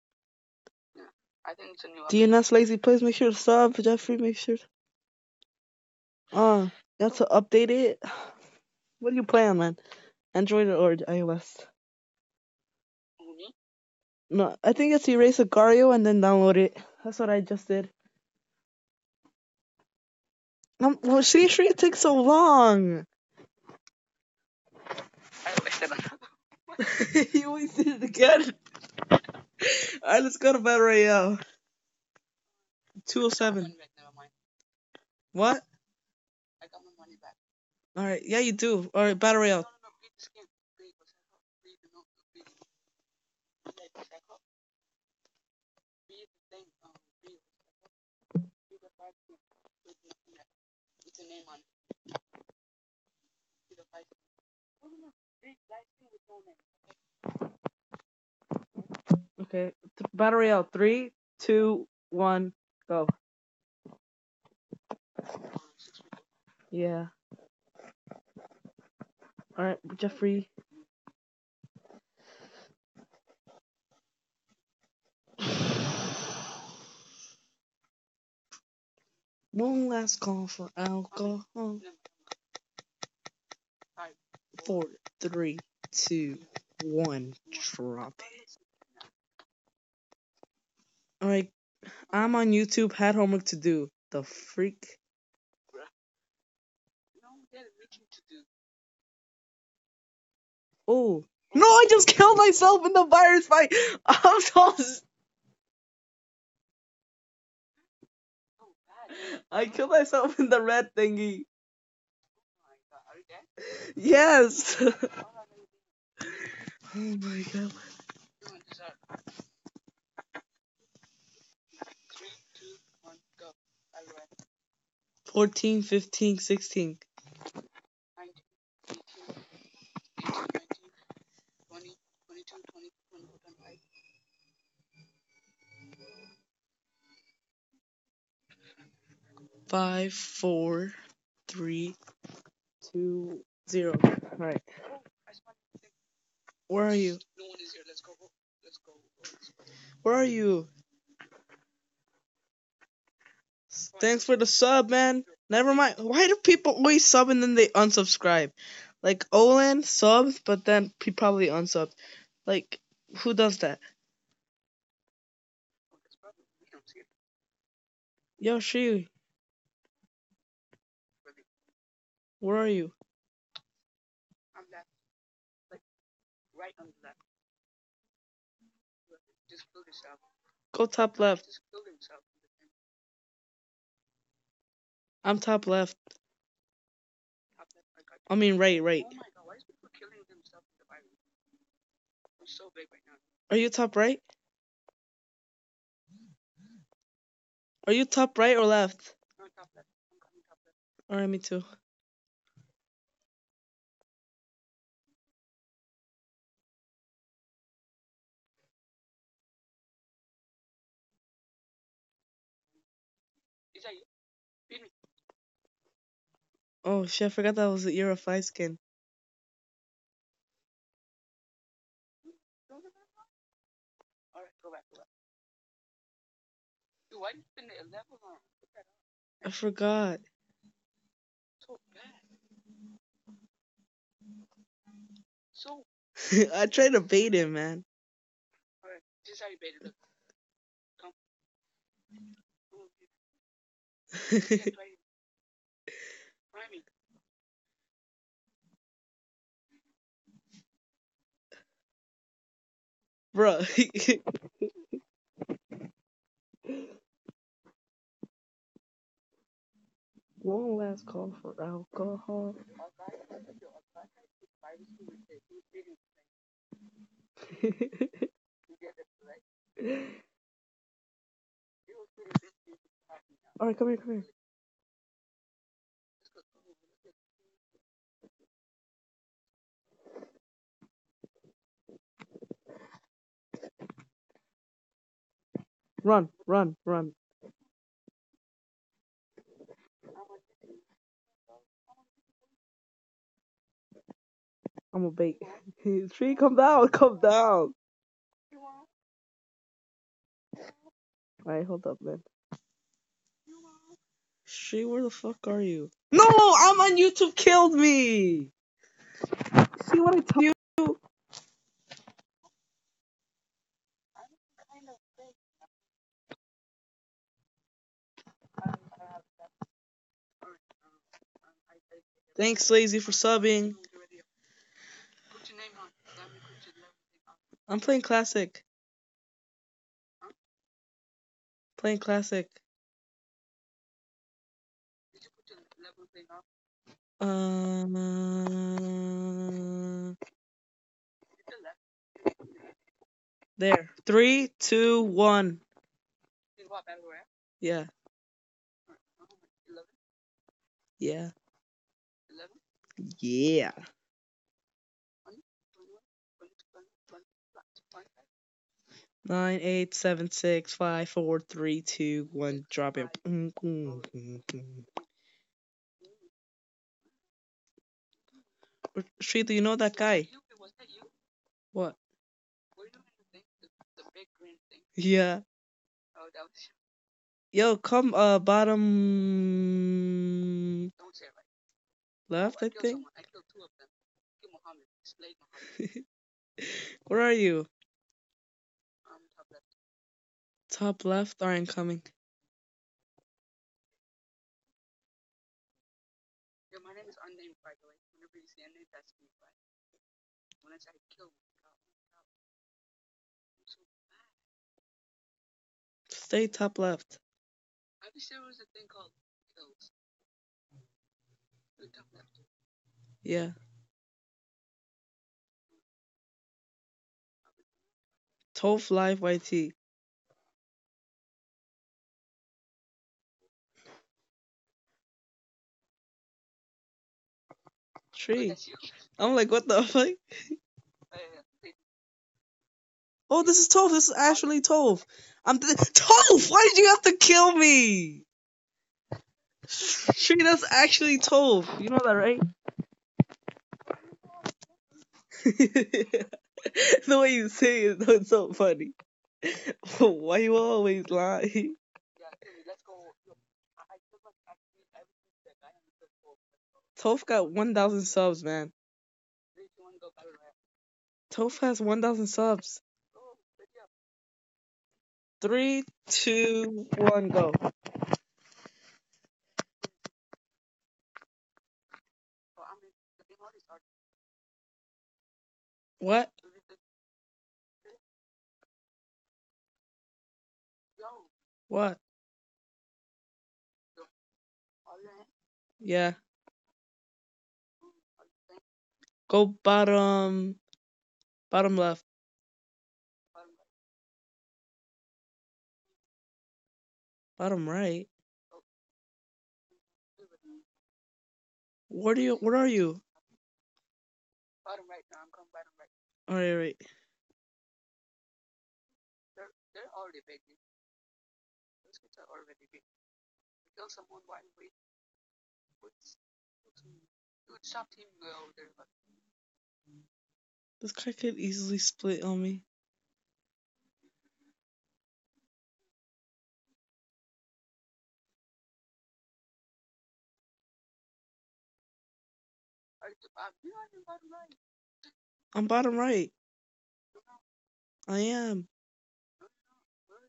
I think it's a new DNS Lazy Please make sure to sub. Jeffrey, make sure. To... Uh, you have to update it. What are you playing, man? Android or iOS? No, I think it's erase Agar.io and then download it. That's what I just did. Um, well, sure it takes so long. I wasted another. you wasted it again. Alright, let's go to Battle Royale. 207. Money back, never mind. What? I got my money back. Alright, yeah, you do. Alright, Battle Royale. Okay, th- Battle Royale. Three, two, one, go. Six people. Yeah. Alright, Jeffrey. One last call for alcohol. No, no, Four, three, two, one, drop it. Alright, I'm on YouTube, had homework to do. The freak? No, we had a meeting to do. Oh. No, I just killed myself in the virus fight! I'm so I killed myself in the red thingy. Oh my god, are you dead? Yes. How long have you been oh my god. doing this up? Three, two, one, go. Are you ready? 14, 15, 16. 19, 18, 18, 19, 20, 22, 20, 24, 25. Five, four, three, two, zero. Alright. I spotted the thing. Where are you? No one is here. Let's go. Let's go. Let's go. Where are you? Thanks for the sub, man. Never mind. Why do people always sub and then they unsubscribe? Like Olin subs, but then he probably unsubs. Like, who does that? Yo, Shi, where are you? I'm left. Like, right on the left. Just killed himself. Go top left. Just killed himself. I'm top left. Top left, I mean, right, right. Oh my god, why is people killing themselves in the Bible? I'm so big right now. Are you top right? Are you top right or left? No, top left. I'm coming top left. Alright, me too. Oh shit, I forgot that was the Euro 5 skin. I forgot. So. So, I tried to bait him, man. alright, this is how you bait it. Look. Come. Come over here. Yeah, try it. Try me. Bro. One last call for alcohol. All right, come here, come is Bible school with the- he was reading the thing. You get it, right? He was reading this, he was talking now. Alright, come here, come here. Let's go. Oh, look at- Run, run, run. I'm a bait. Tree, come down, come down. Alright, hold up, man. Tree, where the fuck are you? No, I'm on YouTube. Killed me. See what I tell you? I'm kind of big. Um, I have that. Alright, um, um, I, I, Thanks, Lazy, for subbing. I'm playing classic. Playing classic. On? Uh, there. Three, two, one. Yeah, Alright, how much? 11? yeah, 11? Yeah. 21? 22, 25? Nine, eight, seven, six, five, four, three, two, one. Drop it. Mm. Shree, do you know that guy? What? Yeah. Yo, come uh bottom Don't say it right. Left, I think. Someone. I killed two of them. Kill Muhammad. Slayed Muhammad. Where are you? Um, top left. Top left. I'm coming. Yo, my name is unnamed, by the way. Whenever you see unnamed, that's me, right? When I say I kill. I'm so. Stay top left. I wish there was a thing called pills. The top left. Yeah. Toph Live YT. Tree. I'm like, what the fuck? Oh, this is Toph. This is actually Toph. I'm th-. Why did you have to kill me? Tree, that's actually Toph. You know that, right? the way you say it, it's so funny. Why you always go. Toph got 1,000 subs, man. Toph has 1,000 subs. Three, two, one, go. Oh, I mean, the game already started. What? What? Yeah. Go bottom. Bottom left. Bottom right. Where do you? Where are you? Bottom right now. I'm coming right. All right, right. They're they're already big. Those kids are already big. Kill someone while wait. What's what's dude? Stop me over there. But This guy could easily split on me. I, I'm behind you bottom right. I'm bottom right. I am. no, no. Where?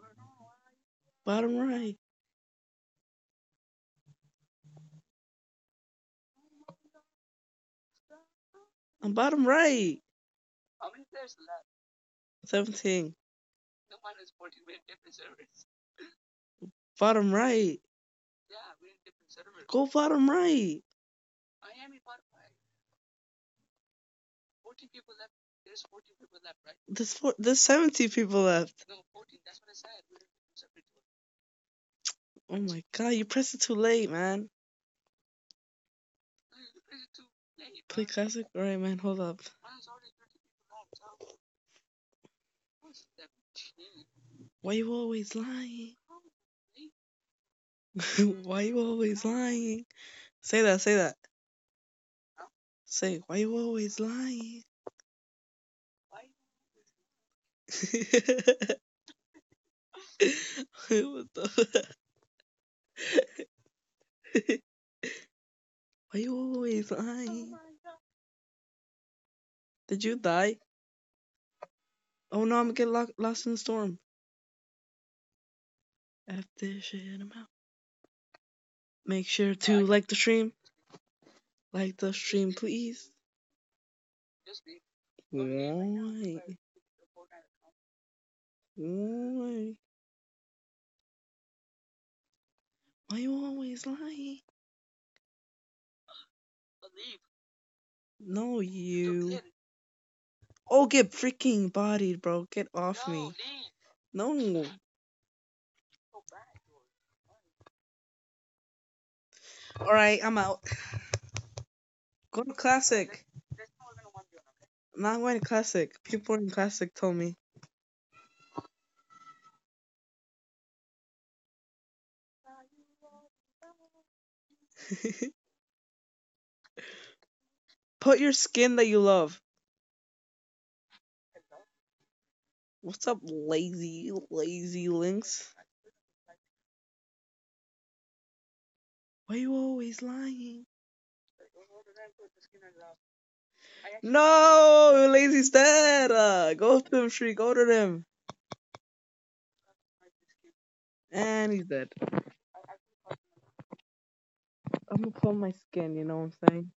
Where? No, why? Bottom right. I'm bottom right. How many players left? 17. No 14. We're in different servers. Bottom right. Yeah, we're in different servers. Go bottom right. I am in bottom right. 14 people left. There's 14 people left, right? There's four, there's 17 people left. No, 14. That's what I said. We're. Oh my god, you pressed it too late, man. You press it too late. Play man. classic? Alright, man, hold up. Mine's already 30 people left. So. Why you always lying? Why you always lying? Say that, say that. Say, why you always lying? Why? what Why you always lying? Did you die? Oh no, I'm gonna get lo- lost in the storm. After shit, I'm out. Make sure to I- like the stream. Like the stream, please. Just leave. Don't leave right now. Why? Right. The Fortnite account. Why? Why you always lying? No, you. Oh, get freaking bodied, bro. Get off Yo, me. leave. No. Go back, George. Alright, I'm out. Go to classic. I'm not going to classic. People in classic told me. Put your skin that you love. What's up, lazy, lazy links? Why are you always lying? No, lazy stater. Uh, go to them, Shree. Go to them. And he's dead. I'm gonna pull my skin, you know what I'm saying?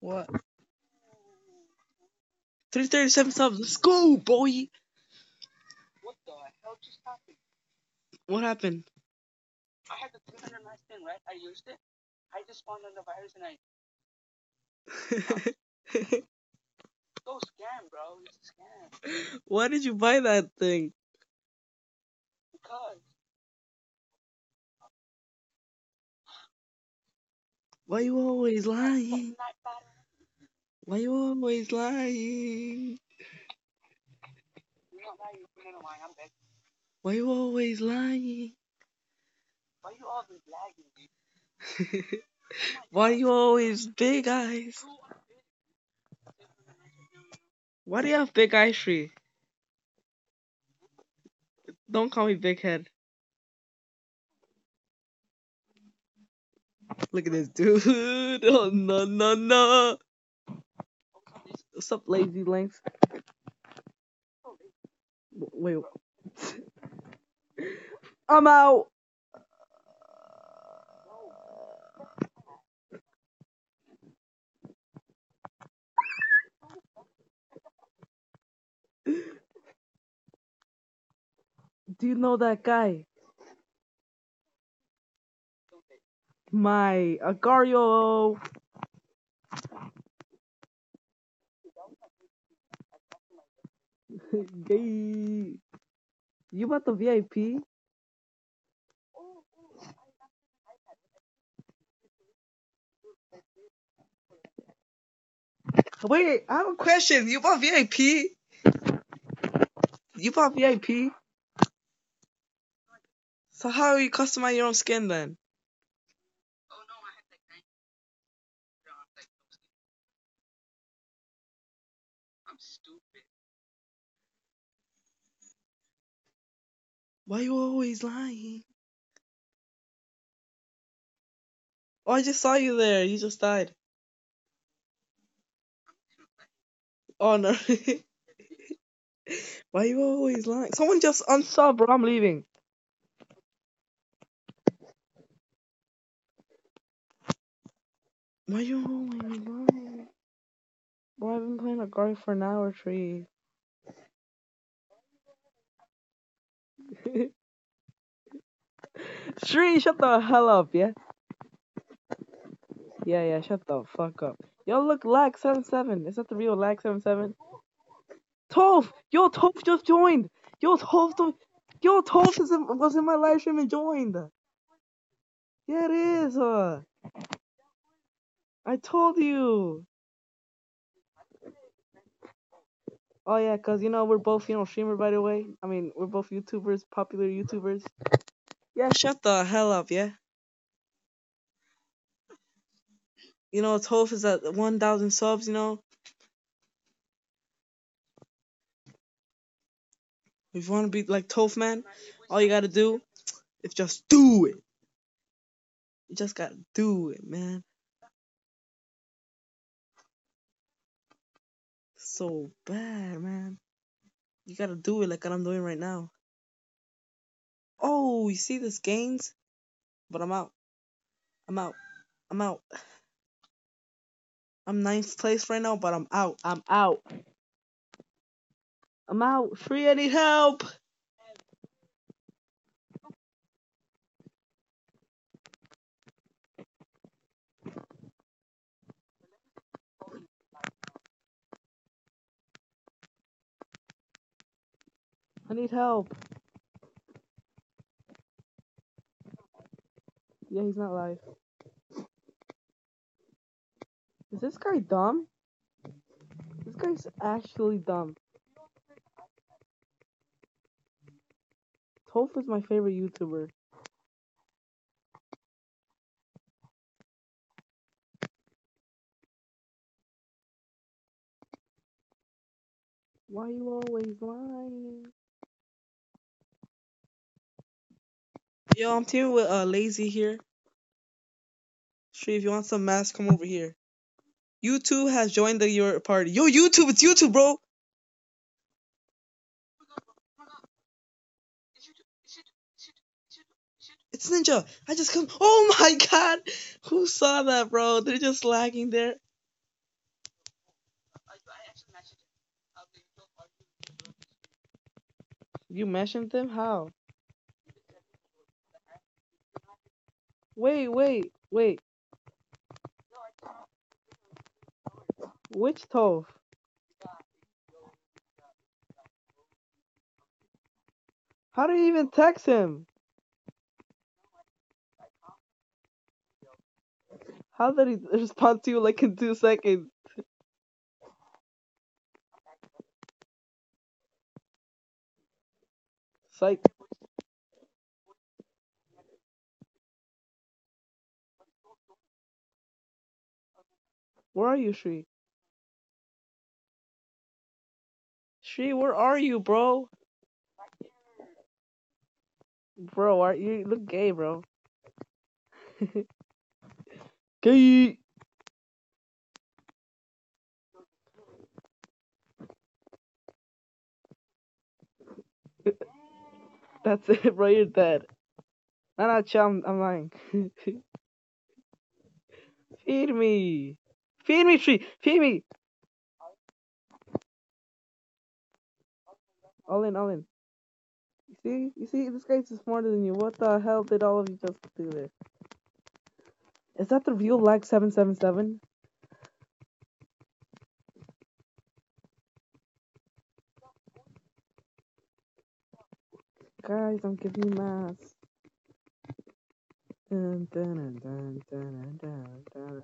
What? 337 subs. Let's go, boy. What happened? I had the 300 nice thing, right? I used it. I just spawned on the virus and I go scam, bro. It's a scam. Why did you buy that thing? Because Why you always lying? Why you always lying? You're not lying. Know why I'm back. Why you always lying? Why you always lagging, dude? Why you always big eyes? Why do you have big eyes, Shree? Don't call me big head. Look at this dude. Oh no no no. What's up, lazy length? Wait. I'm out. Do you know that guy? My Agar.io. Gay. You about the VIP? Wait, I have a question. You bought VIP? You bought VIP? So how you customize your own skin then? Oh no, I had like nine. No, I'm like, I'm stupid. Why you always lying? Oh, I just saw you there. You just died. Oh no. Why you always lying? Someone just unsub, bro. I'm leaving. Why you always lying? Bro, I've been playing Agar for an hour, tree. Shree, shut the hell up, yeah? Yeah, yeah, shut the fuck up. Yo, look, lag77. Is that the real lag77? Toph! Yo, Toph just joined! Yo, Toph, jo- Yo, Toph is in, was in my live stream and joined! Yeah, it is! Uh. I told you! Oh, yeah, because, you know, we're both, you know, streamer, by the way. I mean, we're both YouTubers, popular YouTubers. Yeah, shut the hell up, yeah? You know, Toph is at 1,000 subs, you know? If you want to be like Toph, man, all you gotta do is just do it. You just gotta do it, man. So bad, man. You gotta do it like what I'm doing right now. Oh, you see this gains? But I'm out. I'm out. I'm out. I'm ninth place right now, but I'm out. I'm out. I'm out. Free, I need help. I need help. Yeah, he's not live. Is this guy dumb? This guy's actually dumb. Toph is my favorite YouTuber. Why you always lying? Yo, I'm teaming with uh, Lazy here. Shree, if you want some masks, come over here. YouTube has joined the your party. Yo, YouTube, it's YouTube, bro. It's Ninja. I just come. Oh my god. Who saw that, bro? They're just lagging there. You mentioned them? How? Wait, wait, wait. Which Toph? How do you even text him? How did he respond to you like in two seconds? Psych. Where are you, Shree? Shree, where are you, bro? Bro, are you look gay, bro? gay. That's it, bro. You're dead. No. I'm, I'm lying. Feed me. Feed me, Shree. Feed me. All in, all in. You see? You see? This guy's smarter than you. What the hell did all of you just do there? Is that the real lag 777? Guys, I'm giving you mass dun, dun, dun, dun.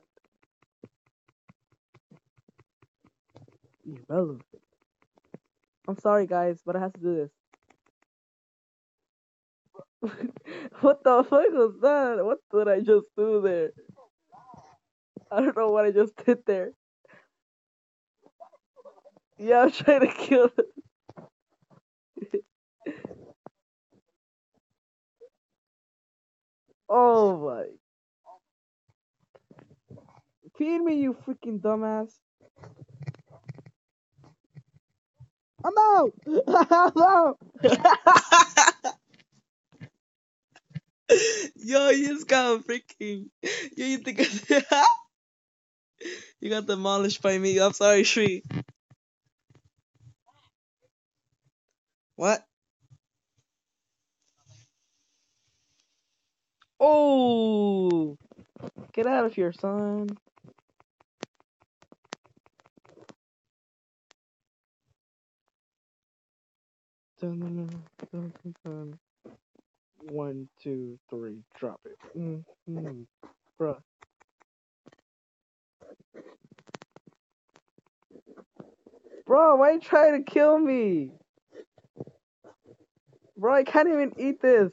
Irrelevant. I'm sorry, guys, but I have to do this. what the fuck was that? What did I just do there? I don't know what I just did there. Yeah, I'm trying to kill it. oh my. Feed me, you freaking dumbass. I'm out! I'm out! Yo, you just got freaking. Yo, you think you got demolished by me? I'm sorry, Shree. What? Oh! Get out of here, son. One, two, three, drop it. Mm, bruh. Bro, why you trying to kill me? Bro, I can't even eat this.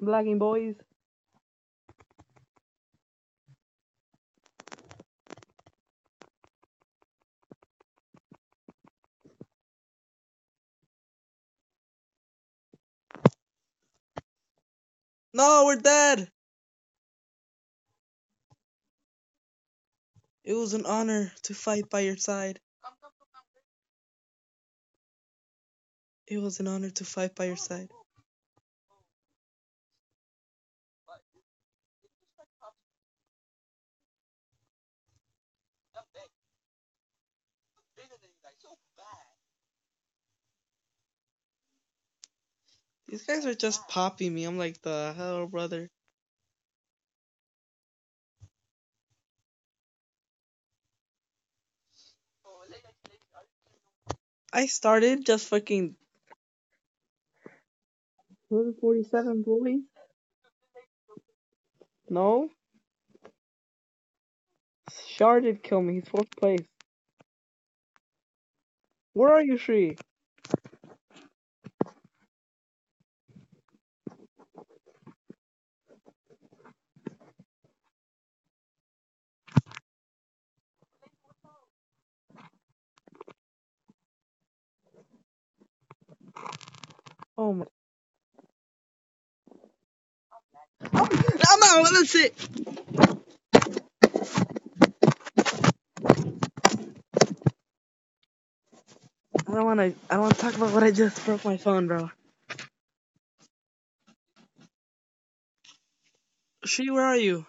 I'm lagging, boys. No, we're dead. It was an honor to fight by your side. It was an honor to fight by your side. But it's just like tough. I'm big. I'm bigger than you guys. So bad. These guys are just popping me. I'm like, the hell, brother. Oh, I started just fucking. 47 boys? No? Shar did kill me. He's fourth place. Where are you, Shree? Oh my. I'm, I'm out. I don't want to. I don't want to talk about what I just broke my phone, bro. She, where are you?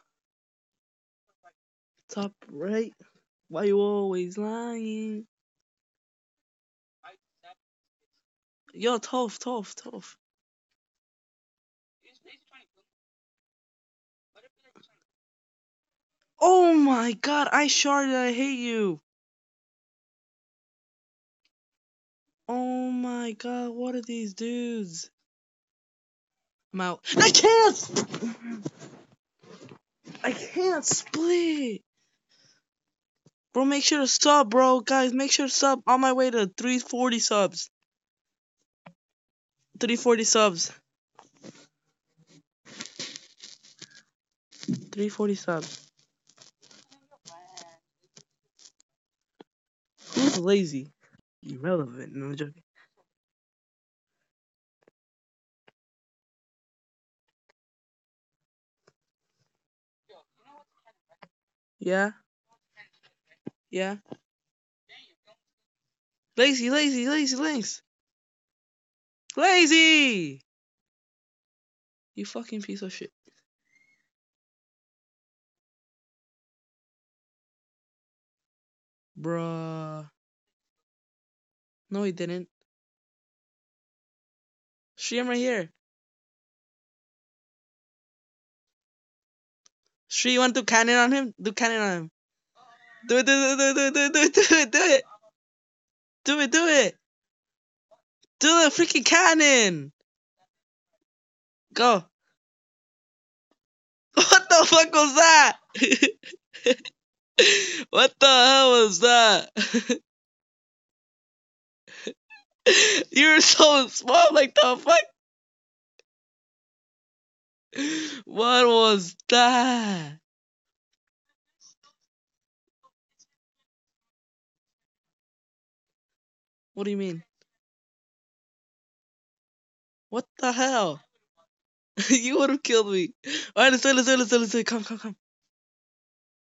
Top right. Why you always lying? I that Yo, tough, tough, tough. is is trying to kill me. What if he's like trying to Oh my god, I sharded, I hate you. Oh my god, what are these dudes? I'm out. I can't! I can't split! Bro, make sure to sub, bro. Guys, make sure to sub on my way to 340 subs. 340 subs. 340 subs. Who's lazy? Irrelevant. No right? Yeah? Yeah? Lazy, lazy, lazy, links. Lazy! You fucking piece of shit. Bruh. No, he didn't. Stream right here. Shree, you want to do cannon on him? Do cannon on him. Do it, do it, do it, do it, do it, do it, do it, do it. Do it, do the freaking cannon. Go. What the fuck was that? what the hell was that? You're so small, like the fuck? What was that? What do you mean? What the hell? you would have killed me. Alright, let's do it, let's it, let's it, let's it. Come, come, come.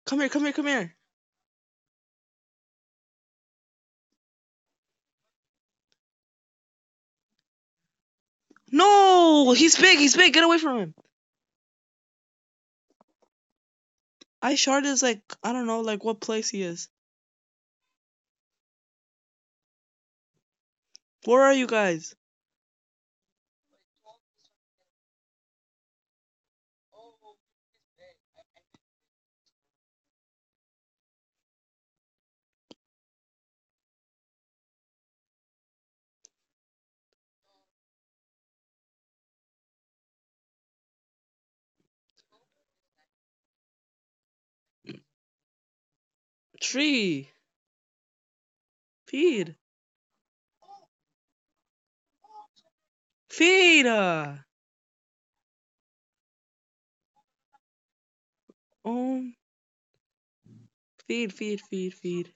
Come here, come here, come here. No! He's big, he's big, get away from him. I shard is like, I don't know, like what place he is. Where are you guys? Tree. Feed. Feed. Uh. Um. Feed, feed, feed, feed.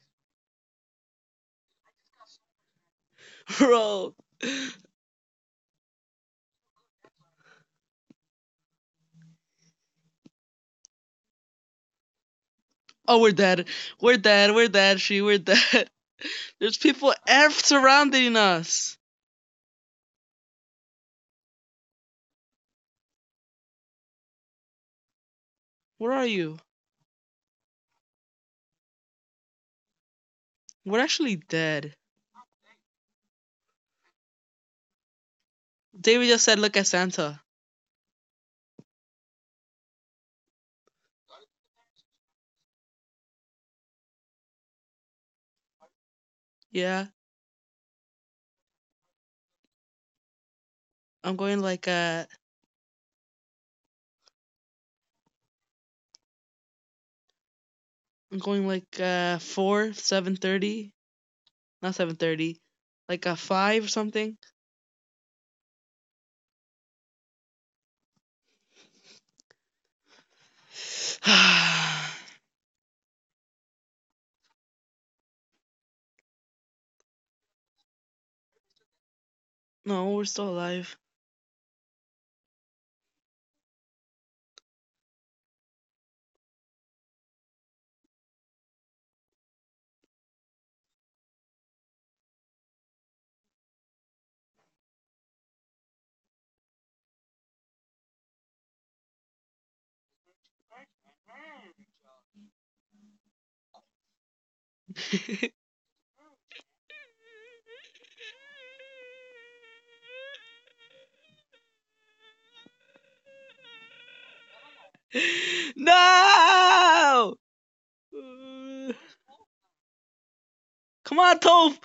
Bro. Oh, we're dead. We're dead. We're dead. She, we're dead. There's people F surrounding us. Where are you? We're actually dead. David just said, look at Santa. Yeah. I'm going like uh I'm going like uh four, seven thirty. Not seven thirty. Like a five or something. No, we're still alive. no! Come on, Toph!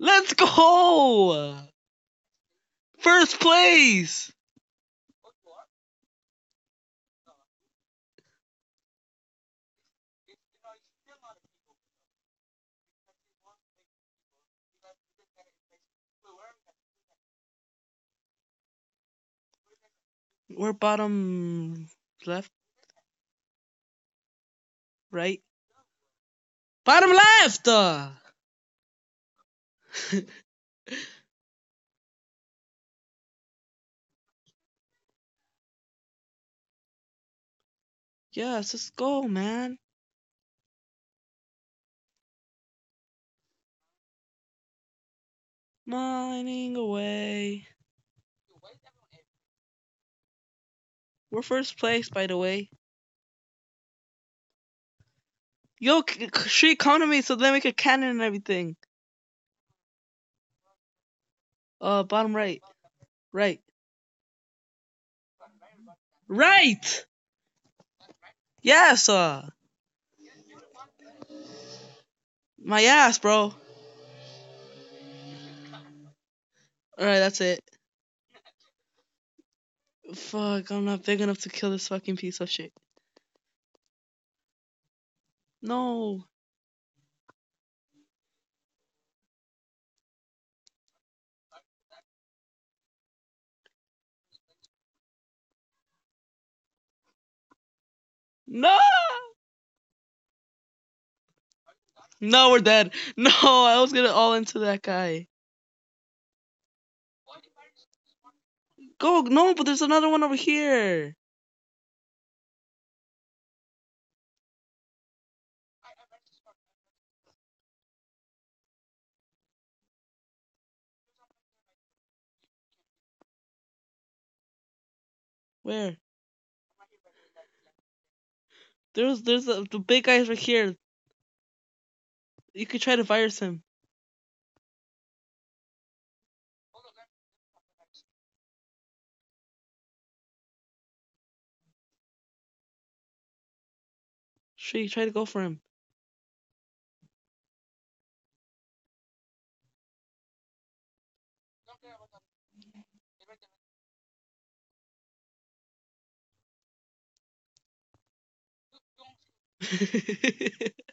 Let's go! First place! Oh, you are? No. It's, you know, it's still not a people. Because it won't make people. Because you just gotta replace Wait, where are we at? We're bottom left. Right. Bottom left! Uh. yes, let's go, man. Mining away. Dude, why is everyone everywhere? We're first place, by the way. Yo, she me so then we could cannon and everything. Uh, bottom right. Right. Right. Yes, uh. My ass, bro. Alright, that's it. Fuck, I'm not big enough to kill this fucking piece of shit. No. No! No, we're dead. No, I was gonna all into that guy. Why did I just spawn? Go, no, but there's another one over here. Where? There's, there's a, the big guys right here. You could try to virus him. Shree, try to go for him.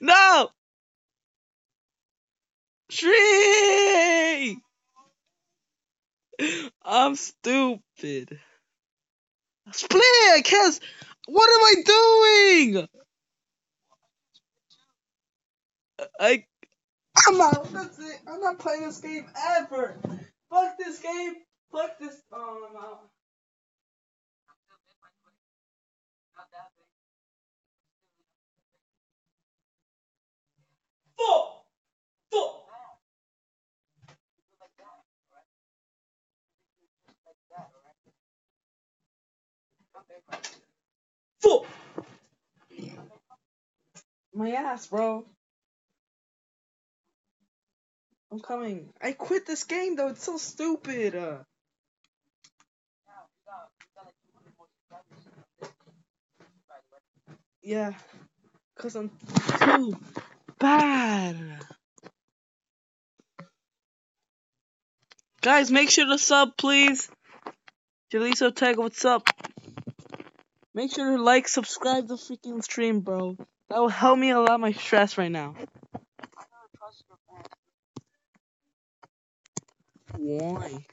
No! Shree! I'm stupid. Split! Can't. What am I doing? I. I'm out. That's it. I'm not playing this game ever. Fuck this game. Fuck this. Oh, I'm out. Not that big. Fuck! Fuck! Do like that, alright? Just like that, alright? Fuck! My ass, bro. I'm coming. I quit this game though. It's so stupid. Uh. Now, you got, you got like 200 more subscribers. By the way. Yeah. Cause I'm too bad. Guys, make sure to sub, please. Jaleesa Tag, what's up? Make sure to like, subscribe the freaking stream, bro. That will help me a lot my stress right now. I don't trust your fans. Why?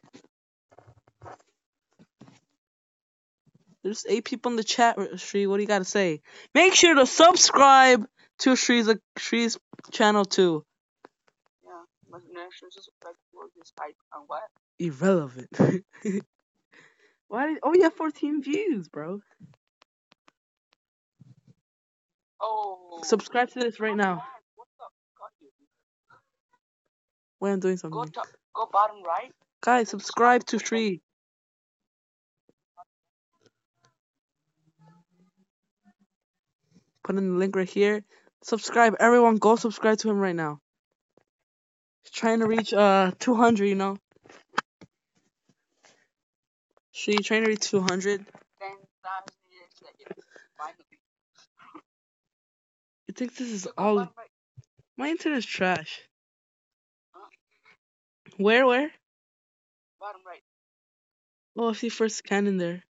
There's eight people in the chat, Shree. What do you gotta say? Make sure to subscribe to Shree's uh, Shree's channel too. Yeah, my next just like for this type on what? Irrelevant. Why did? Oh, you have 14 views, bro. Oh. Subscribe to this right now. What the? Got you. Wait, I'm doing something. Go to, go bottom right. Guys, subscribe to Shree. Put in the link right here. Subscribe, everyone. Go subscribe to him right now. He's trying to reach uh 200. You know. You trying to reach 200? Think this is all? My internet's trash. Huh? Where? Where? Bottom right. Oh, I see first scan in there.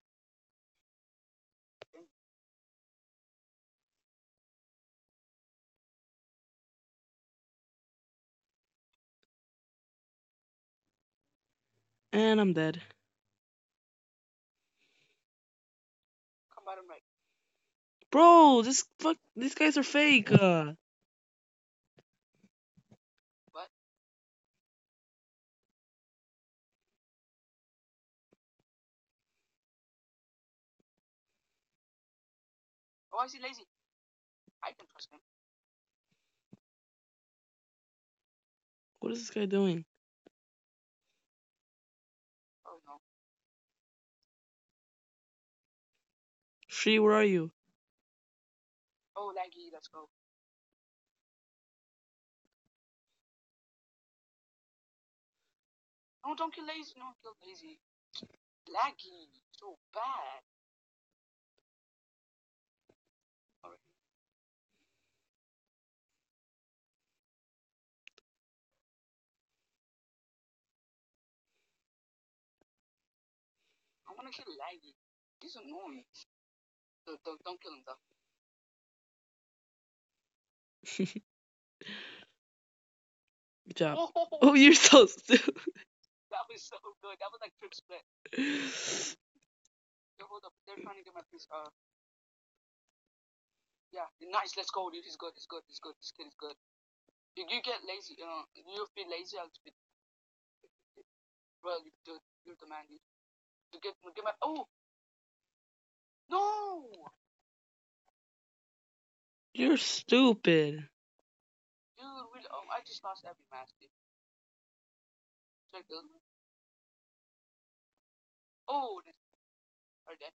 And I'm dead. Come bottom right. Bro, this fuck, these guys are fake. Uh, What? Oh, I see lazy. I can trust him. what is this guy doing? Oh no. Free, where are you? Oh, laggy. Let's go. No, don't kill lazy. No, kill lazy. Laggy. So bad. Alright. I wanna kill Laggy. He's annoying. Don't, don't, don't kill him though. Good job. Oh, Oh, you're so stupid. that was so good. That was like trick split. Yo, hold up. They're trying to get my piece. Uh. Yeah, nice. Let's go, dude. He's good. He's good. He's good. This kid is good. If you get lazy, you uh, you feel lazy, I'll speed. Bro, you, dude, you're the man, dude. To get, get my. Oh! No! You're stupid. Dude, really, oh, I just lost every match, dude. Check. Oh, this. Are dead.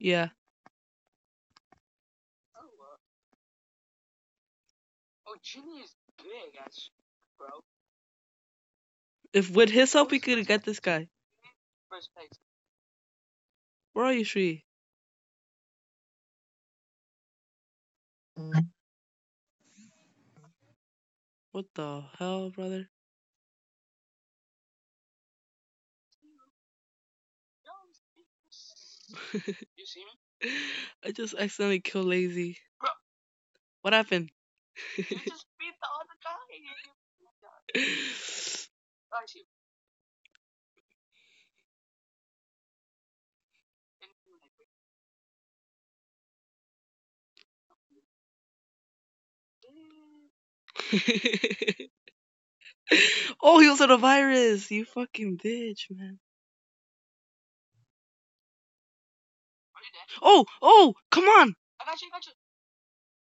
Yeah. Oh, uh. Oh, Ginny is big as bro. If with his help, we could get this guy. Where are you, Shree? Mm-hmm. What the hell, brother? You see me? I just accidentally killed Lazy. Bro. What happened? You just beat the other guy. Oh, I see. oh, he was on a virus. You fucking bitch, man. Are you dead? Oh, oh, come on. I got you, I got you.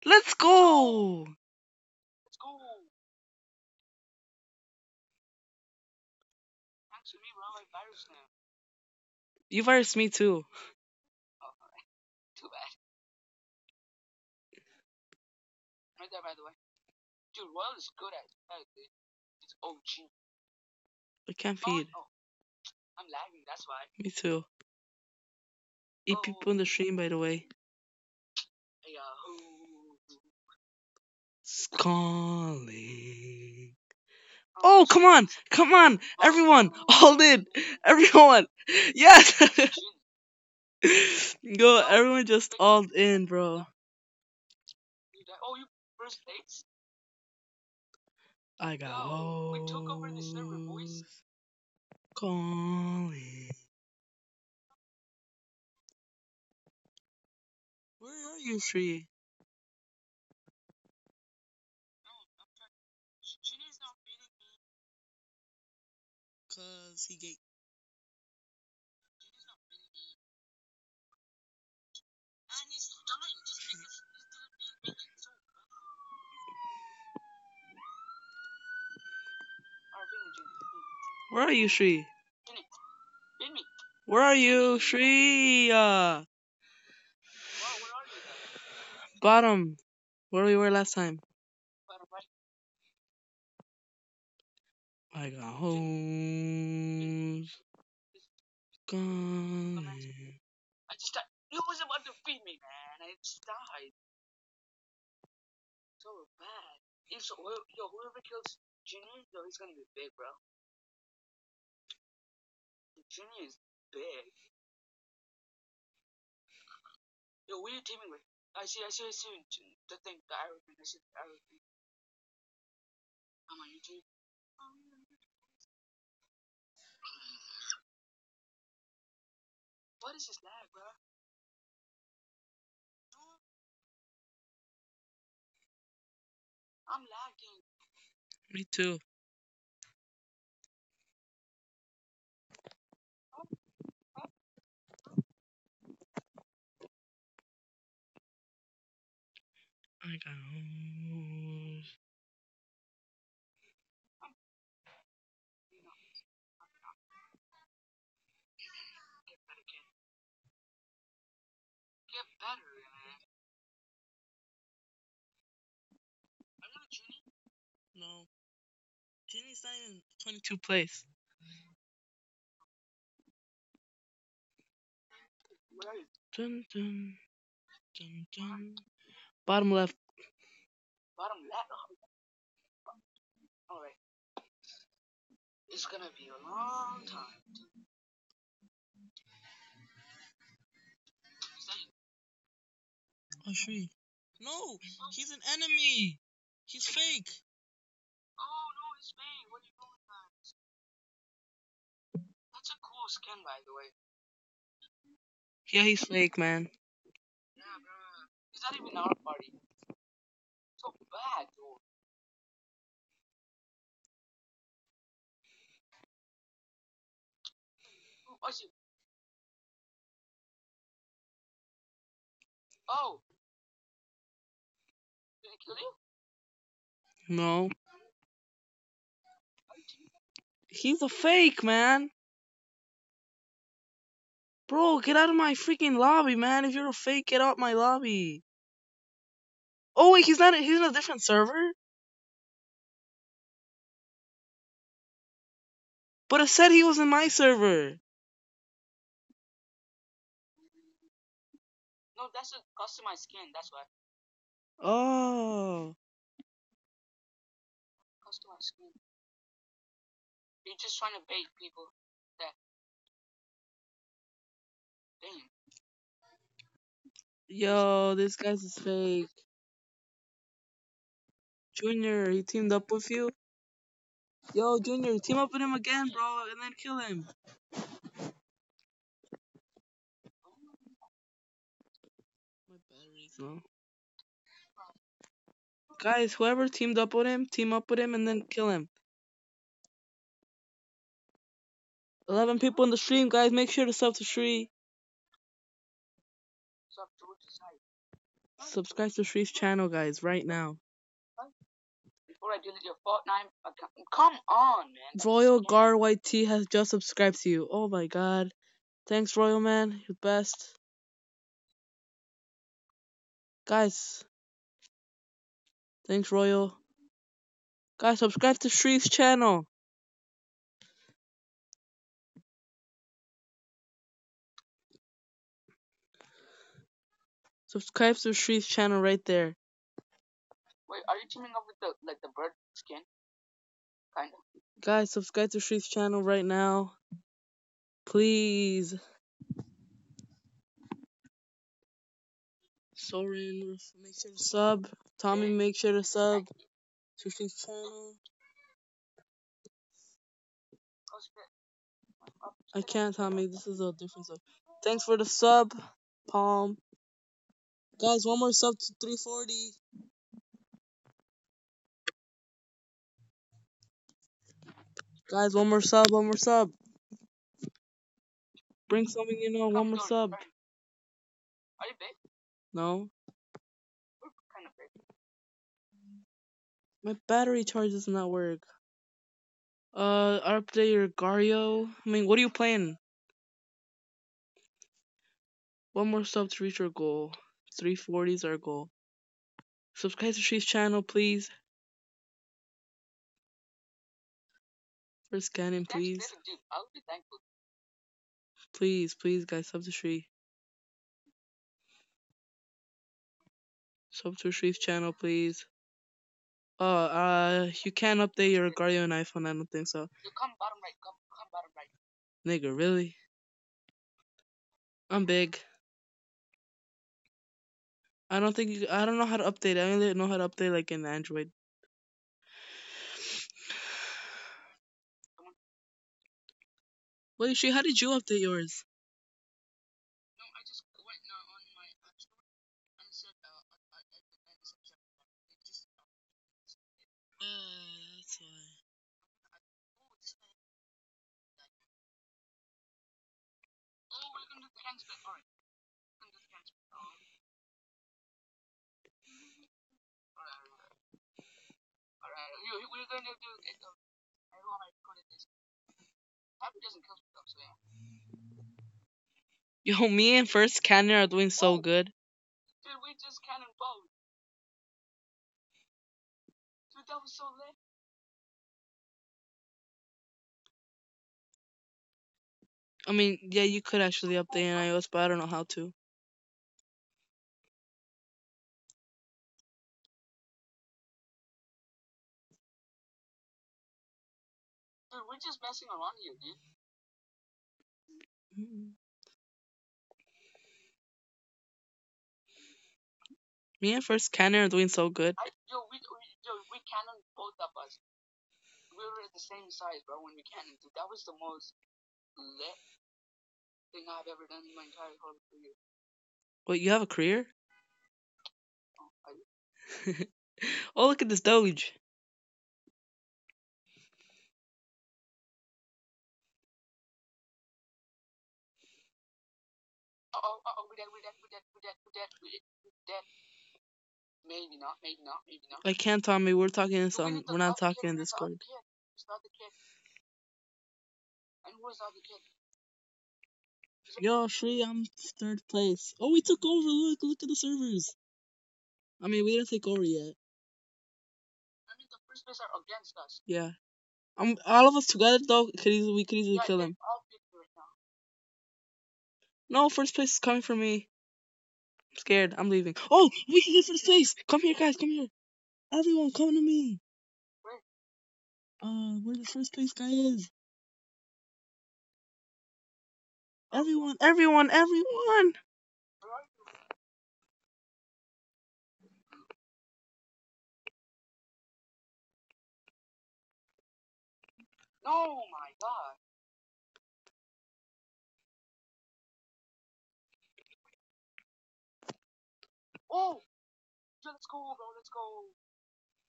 Let's go. Let's go. Thanks to me, on my virus now. You virus me too. Dude, is good at. Eh? It's OG. I can't Oh, feed. no. I'm lagging, that's why. Me too. Eight oh. people in the stream, by the way. Calling. Oh, oh come on, come on, everyone, hold in, everyone, yes. Go, everyone just all in, bro. Oh, you first place? I got Yo, we took over the server, boys. calling. Where are you, Shree? Ginny's not beating me. Cause he gay. Ginny's not beating me. And he's dying just because he didn't beat me. So, Alright, beat me, Ginny. Where are you, Shree? Ginny, beat me. Where are you, Shree? Uh, Wow, where are you? Bottom. Where we were last time. I got hoes. Gone. I just died. It was about to feed me, man. I just died. So bad. If so, yo, whoever kills Junior, yo, he's gonna be big, bro. Junior is big. Yo, who are you teaming with? I see, I see, I see the thing, the arrow thing. I see the arrow thing. I'm on YouTube. What is this lag, bro? I'm lagging. Me too. I got hoes. Get better, kid. Get better, man. You a genie? No. Jenny's not in 22 place. Dun dun. Dun dun. Bottom left. Bottom left. Oh, Alright. It's gonna be a long time. Oh, Shree. No, he's an enemy. He's fake. Oh no, it's me. What are you doing, guys? That's a cool skin, by the way. Yeah, he's fake, man. Yeah, bro. He's not even our party. So bad, dude. Oh, I. Oh. Did he kill you? No. Are you teaming? He's a fake, man. Bro, get out of my freaking lobby, man. If you're a fake, get out my lobby. Oh wait, he's not. He's in a different server. But it said he was in my server. No, that's a customized skin. That's why. Oh. Customized skin. You're just trying to bait people. That. Damn. Yo, this guy's is fake. Junior, he teamed up with you? Yo, Junior, team up with him again, bro, and then kill him. My battery's low. Guys, whoever teamed up with him, team up with him and then kill him. 11 people in the stream, guys. Make sure to sub to Shree. Sub to which side? Subscribe to Shree's channel, guys, right now. I delete your Fortnite account. Come on, man. Royal. Gar White T has just subscribed to you. Oh my god. Thanks, Royal Man. You're best. Guys. Thanks, Royal. Guys, subscribe to Shree's channel. Subscribe to Shree's channel right there. Wait, are you teaming up with the like the bird skin? Kind of. Guys, subscribe to Shree's channel right now. Please. Soren, make sure to sub. Tommy, make sure to sub to Shree's channel. Oh, spit. Up, I can't, up. Tommy. This is a different sub. Thanks for the sub, Palm. Guys, one more sub to 340. Guys, one more sub, one more sub. Bring something you know, one more sub. Are you big? No? We're kind of big. My battery charge does not work. Uh, update your Agar.io. I mean, what are you playing? One more sub to reach our goal. 340 is our goal. Subscribe to Shree's channel, please. First Cannon, Thanks, please. dude. I would be thankful. Please, please, guys, sub to Shree. Sub to Shree's channel, please. Oh, uh, you can't update your Guardian iPhone, I don't think so. You come bottom right. Come, come bottom right. Nigga, really? I'm big. I don't think you, I don't know how to update. I only know how to update like in Android. Wait, she, how did you update yours? No, I just went uh, on my app store and said, uh, I, I, I, I. It just, uh, Oh, that's why. oh, this guy. We're gonna do the hand. Alright. We're gonna do the hand split. Oh. Alright, alright. Alright, you, you- we're gonna do it. Happy doesn't kill stuff, so yeah. Yo, me and First Cannon are doing so Oh. good. Dude, we just cannon both. Dude, that was so lit. I mean, yeah, you could actually update in iOS, but I don't know how to. We're just messing around here, dude. Mm-hmm. Me and First Cannon are doing so good. I, yo, we, we, yo, we cannon both of us. We were at the same size, bro, when we cannon, dude. That was the most lit thing I've ever done in my entire whole career. Wait, you have a career? Oh, I, oh, look at this Doge. Oh, oh, we dead, we dead, we dead, we dead, we dead, we dead. Maybe not, maybe not, maybe not. I can't, Tommy. We're talking in some. We're not talking in Discord. kid. Who's the kid? And who's the other kid? Yo, Shree, I'm third place. Oh, we took over. Look, look at the servers. I mean, we didn't take over yet. I mean, the first place are against us. Yeah. Um, all of us together though could easily we could easily Yeah, kill them. all picked right now. No, first place is coming for me. I'm scared. I'm leaving. Oh, we can get first place. Come here, guys. Come here. Everyone, come to me. Where? Uh, where the first place guy is. Everyone, everyone, everyone. No, my God. Oh, let's go, bro. Let's go.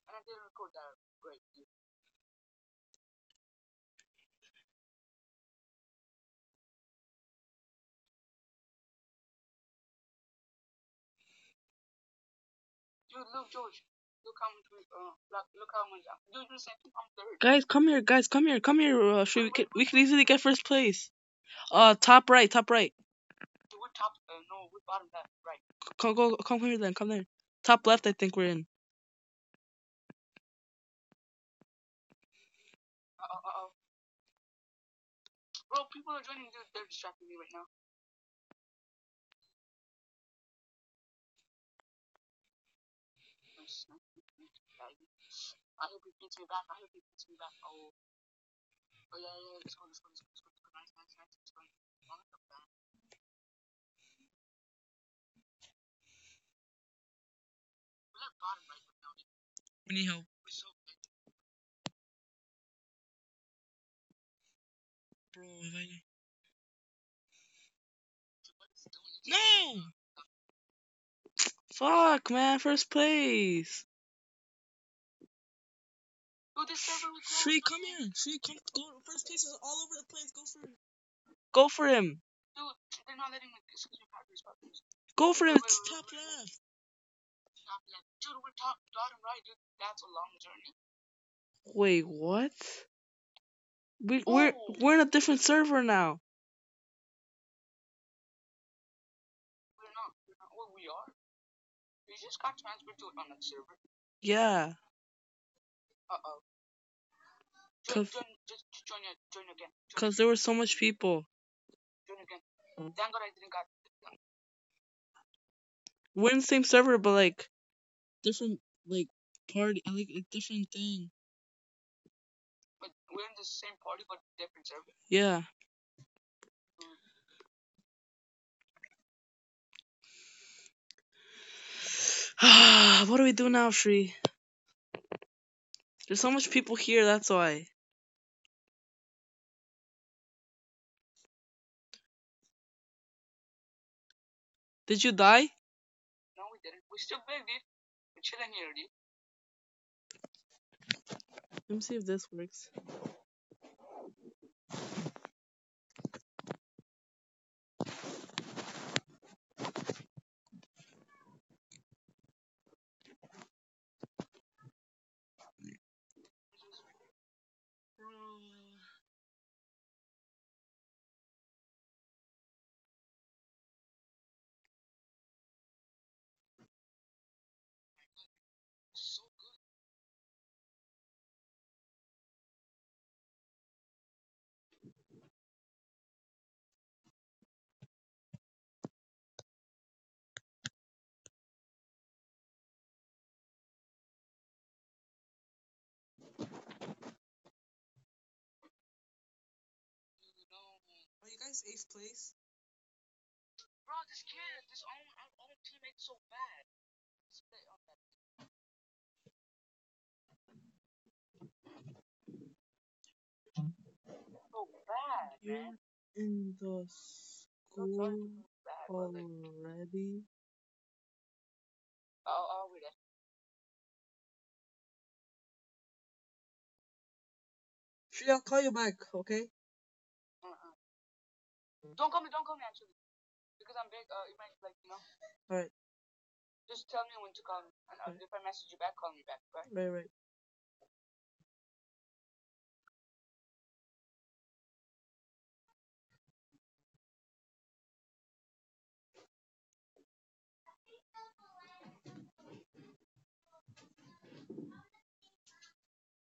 And I didn't record that. Great. dude. Dude, look, George. Look how much we, uh, look, look how much, dude, you're second, I'm third. Guys, come here. Guys, come here. Come here. Uh, Shree, we could we could easily get first place. Uh, top right, top right. Dude, we're top, uh, no, we're bottom left, right. Come go come here then. Come there. Top left, I think we're in. Uh-oh, uh-oh. Bro, people are joining, dude, they're distracting me right now. I hope he beats me back, I hope he beats me back. Oh. Oh, yeah, yeah, yeah, let's go, let's go, let's go, let's go, let's go. Nice, nice, nice, let's go. Oh, look at that. We're at bottom right right now, dude. We need help. We're so good. Bro, if I... Dude, what is he doing? He's No! Fuck, man. First place. Server. Shree, come here. Shree, come. Go. First place is all over the place. Go for him. Go for him. Dude, they're not letting me, excuse me, Packers, Packers. Go for him. It's top left. Top left. Dude, we're top, bottom right, dude. That's a long journey. Wait, what? We we're Oh. we're in a different server now. We're not, we're not, well, we are. We just got transferred to another server. Yeah. Uh oh. Join, Cause- join, just, just join, join again. Join, Cause there were so much people. join again. Mm. Thank God I didn't got. We're in the same server, but like different like party, like a different thing. But we're in the same party, but different server. Yeah. what do we do now, Shree? There's so much people here, that's why. Did you die? No, we didn't. We still. We're chilling. Let me see if this works. Guys eighth place? bro, this kid, this own, our own teammate's so bad. Spit on that. So bad, man. You're in the school to bad, already? I'll, I'll read it. Shree, I'll call you back, okay? Don't call me, don't call me actually. Because I'm big, uh, you might like, you know. Alright. Just tell me when to call me. And uh, Alright. if I message you back, call me back, right? Right, right.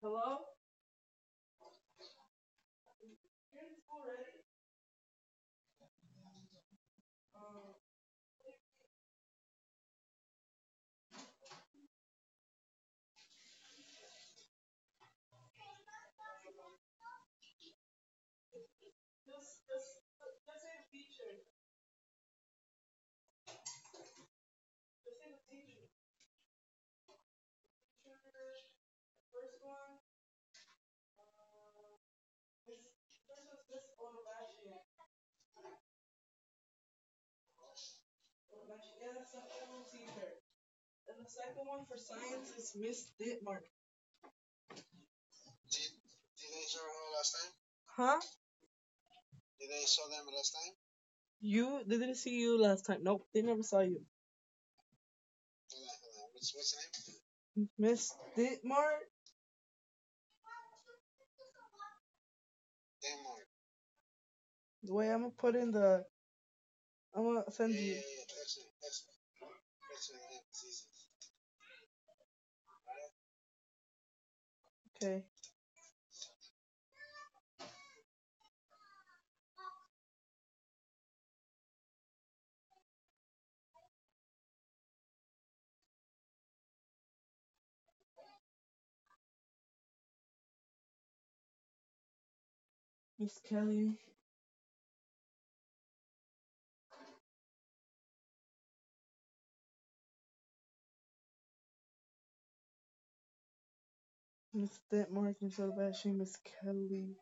Hello? Second one for science is Miss Ditmark. Did, did they show her last time? Huh? Did they show them last time? You, they didn't see you last time. Nope, they never saw you. Hold on, hold on. What's, what's the name? Miss Ditmark? Denmark. The way I'm gonna put in the, I'm gonna send Yeah, yeah, you. yeah. That's it. That's it. That's the name. It's easy. Okay. Miss Kelly. Miss Ditmark, Miss Obashi, Miss Kelly.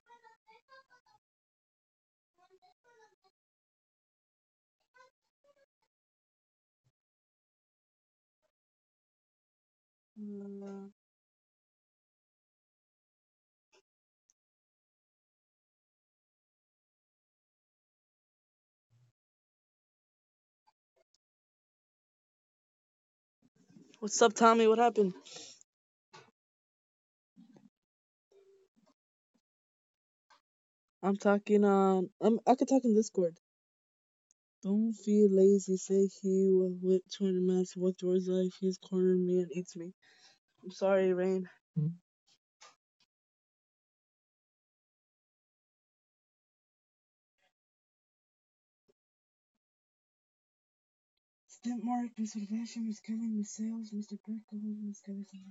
What's up, Tommy? What happened? I'm talking on. I'm. I could talk in Discord. Don't feel lazy. Say he went 200 minutes, walked towards life. He's cornered me and eats me. I'm sorry, Rain. Hmm. Step Mark, Mr. Miss Kevin, Miss Sales, Mr. Greco, Miss Everything.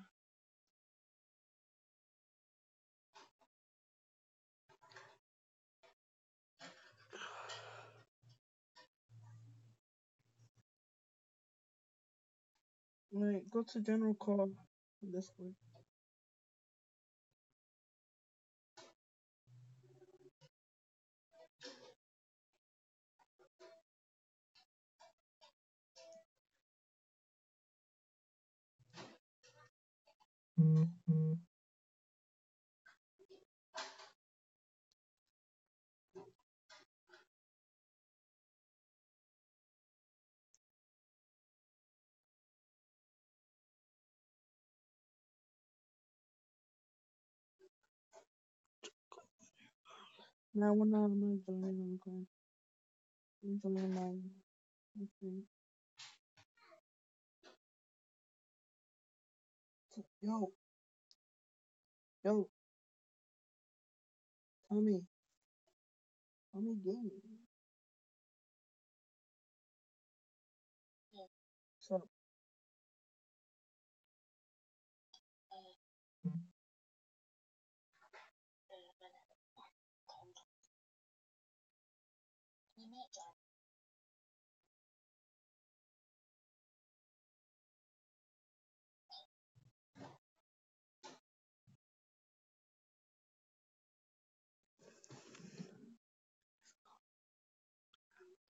Alright, go to general call. This way. Now we're not on the call. I'm joining my let's see. Yo, yo, Tommy, Tommy Gaming.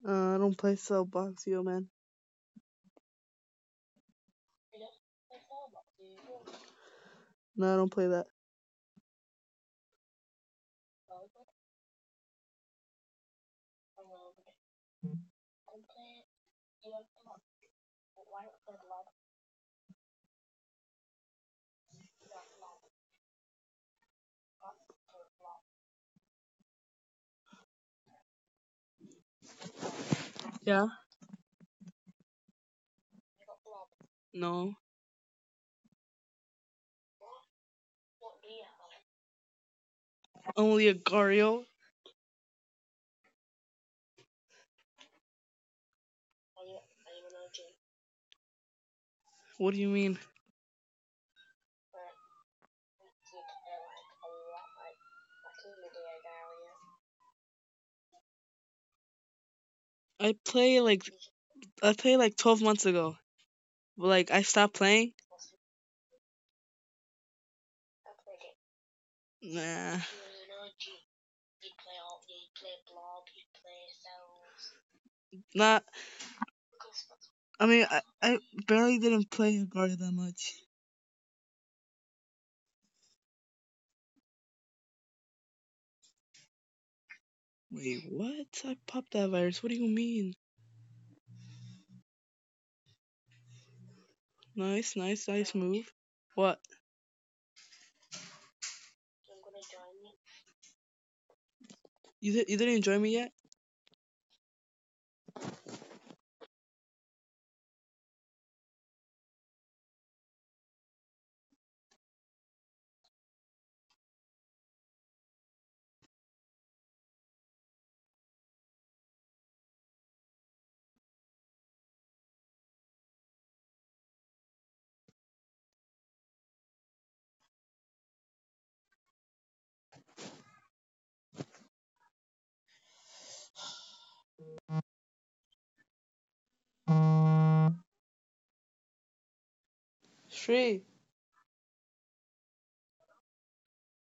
Uh, I don't play cell box, yo, man. No, I don't play that. Yeah? No. Only Agar.io. What do you mean? I play like I played like 12 months ago. But like I stopped playing. Nah. Not. I mean, I, I barely didn't play Agar.io that much. Wait, what? I popped that virus. What do you mean? Nice, nice, nice move. What? You you didn't enjoy me yet?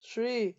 Shree.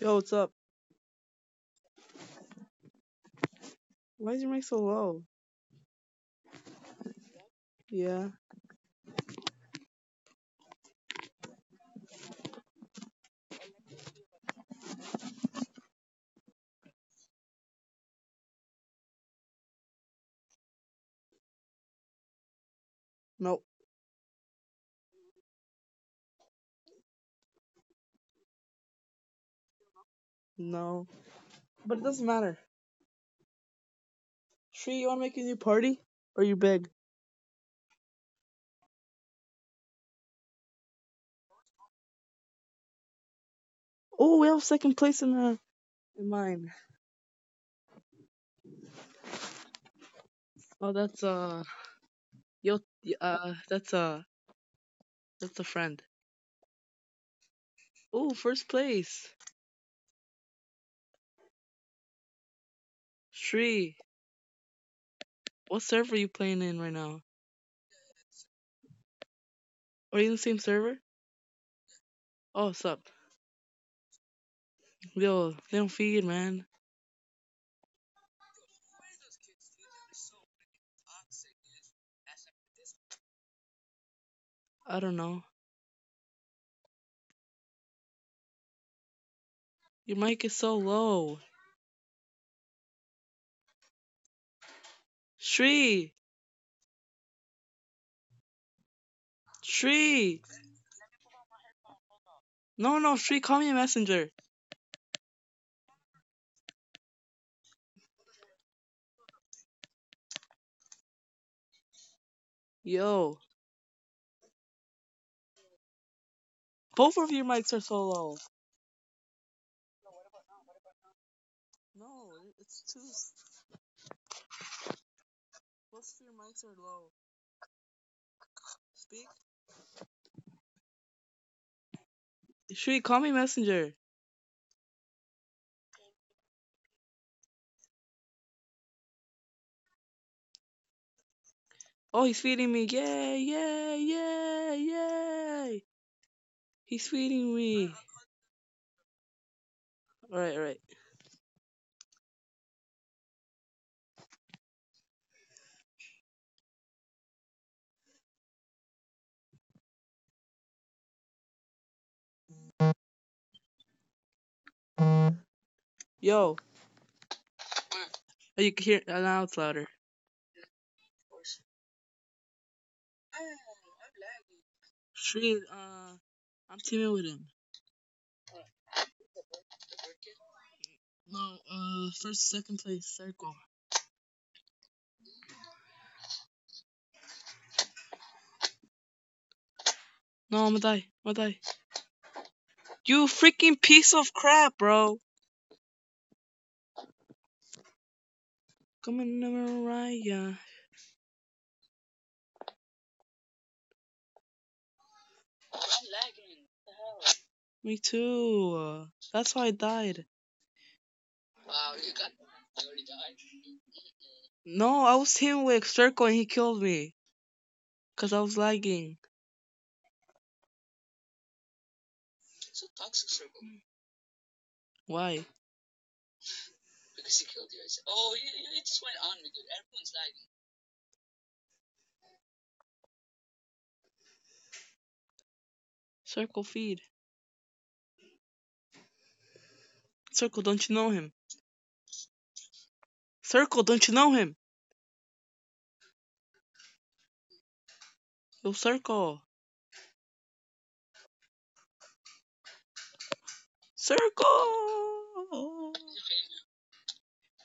Yo, what's up? Why is your mic so low? Yeah. Nope. No. But it doesn't matter. Shree, you wanna make a new party? Or you big? Oh, we have second place in the in mine. Oh, that's uh, yo, uh, that's uh, that's a friend. Oh, first place. Shree. What server are you playing in right now? Are you in the same server? Oh, what's up? Yo, they don't feed, man. I don't know. Your mic is so low. Shree. Shree. No, no, Shree, call me a messenger. Yo. Both of your mics are so low. No, it's too. Of are low. Speak. Shree, call me messenger. Oh, he's feeding me. Yay, yay, yay, yay. He's feeding me. Alright, alright. Yo. Oh, you can hear now it's louder. Shree, uh, I'm teaming with him. No, uh, first, second place, circle. No, I'm gonna die. I'm gonna die. You freaking piece of crap, bro. Mariah. What the hell? Me too. That's why I died. Wow, you got. You already died. No, I was teaming with Circle and he killed me. Cause I was lagging. Toxic circle. Why? Because he killed you. Oh, you, you, it just went on me, dude. Everyone's lagging. Circle feed. Circle, don't you know him? Circle, don't you know him? Yo, Circle. Circle.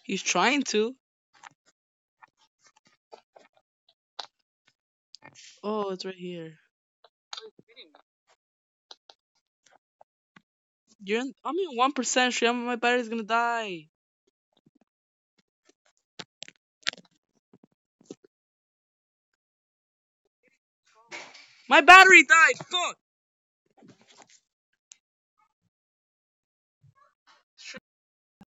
He's trying to. Oh, it's right here. You're in, I'm in one percent. My battery's gonna die. My battery died. Fuck.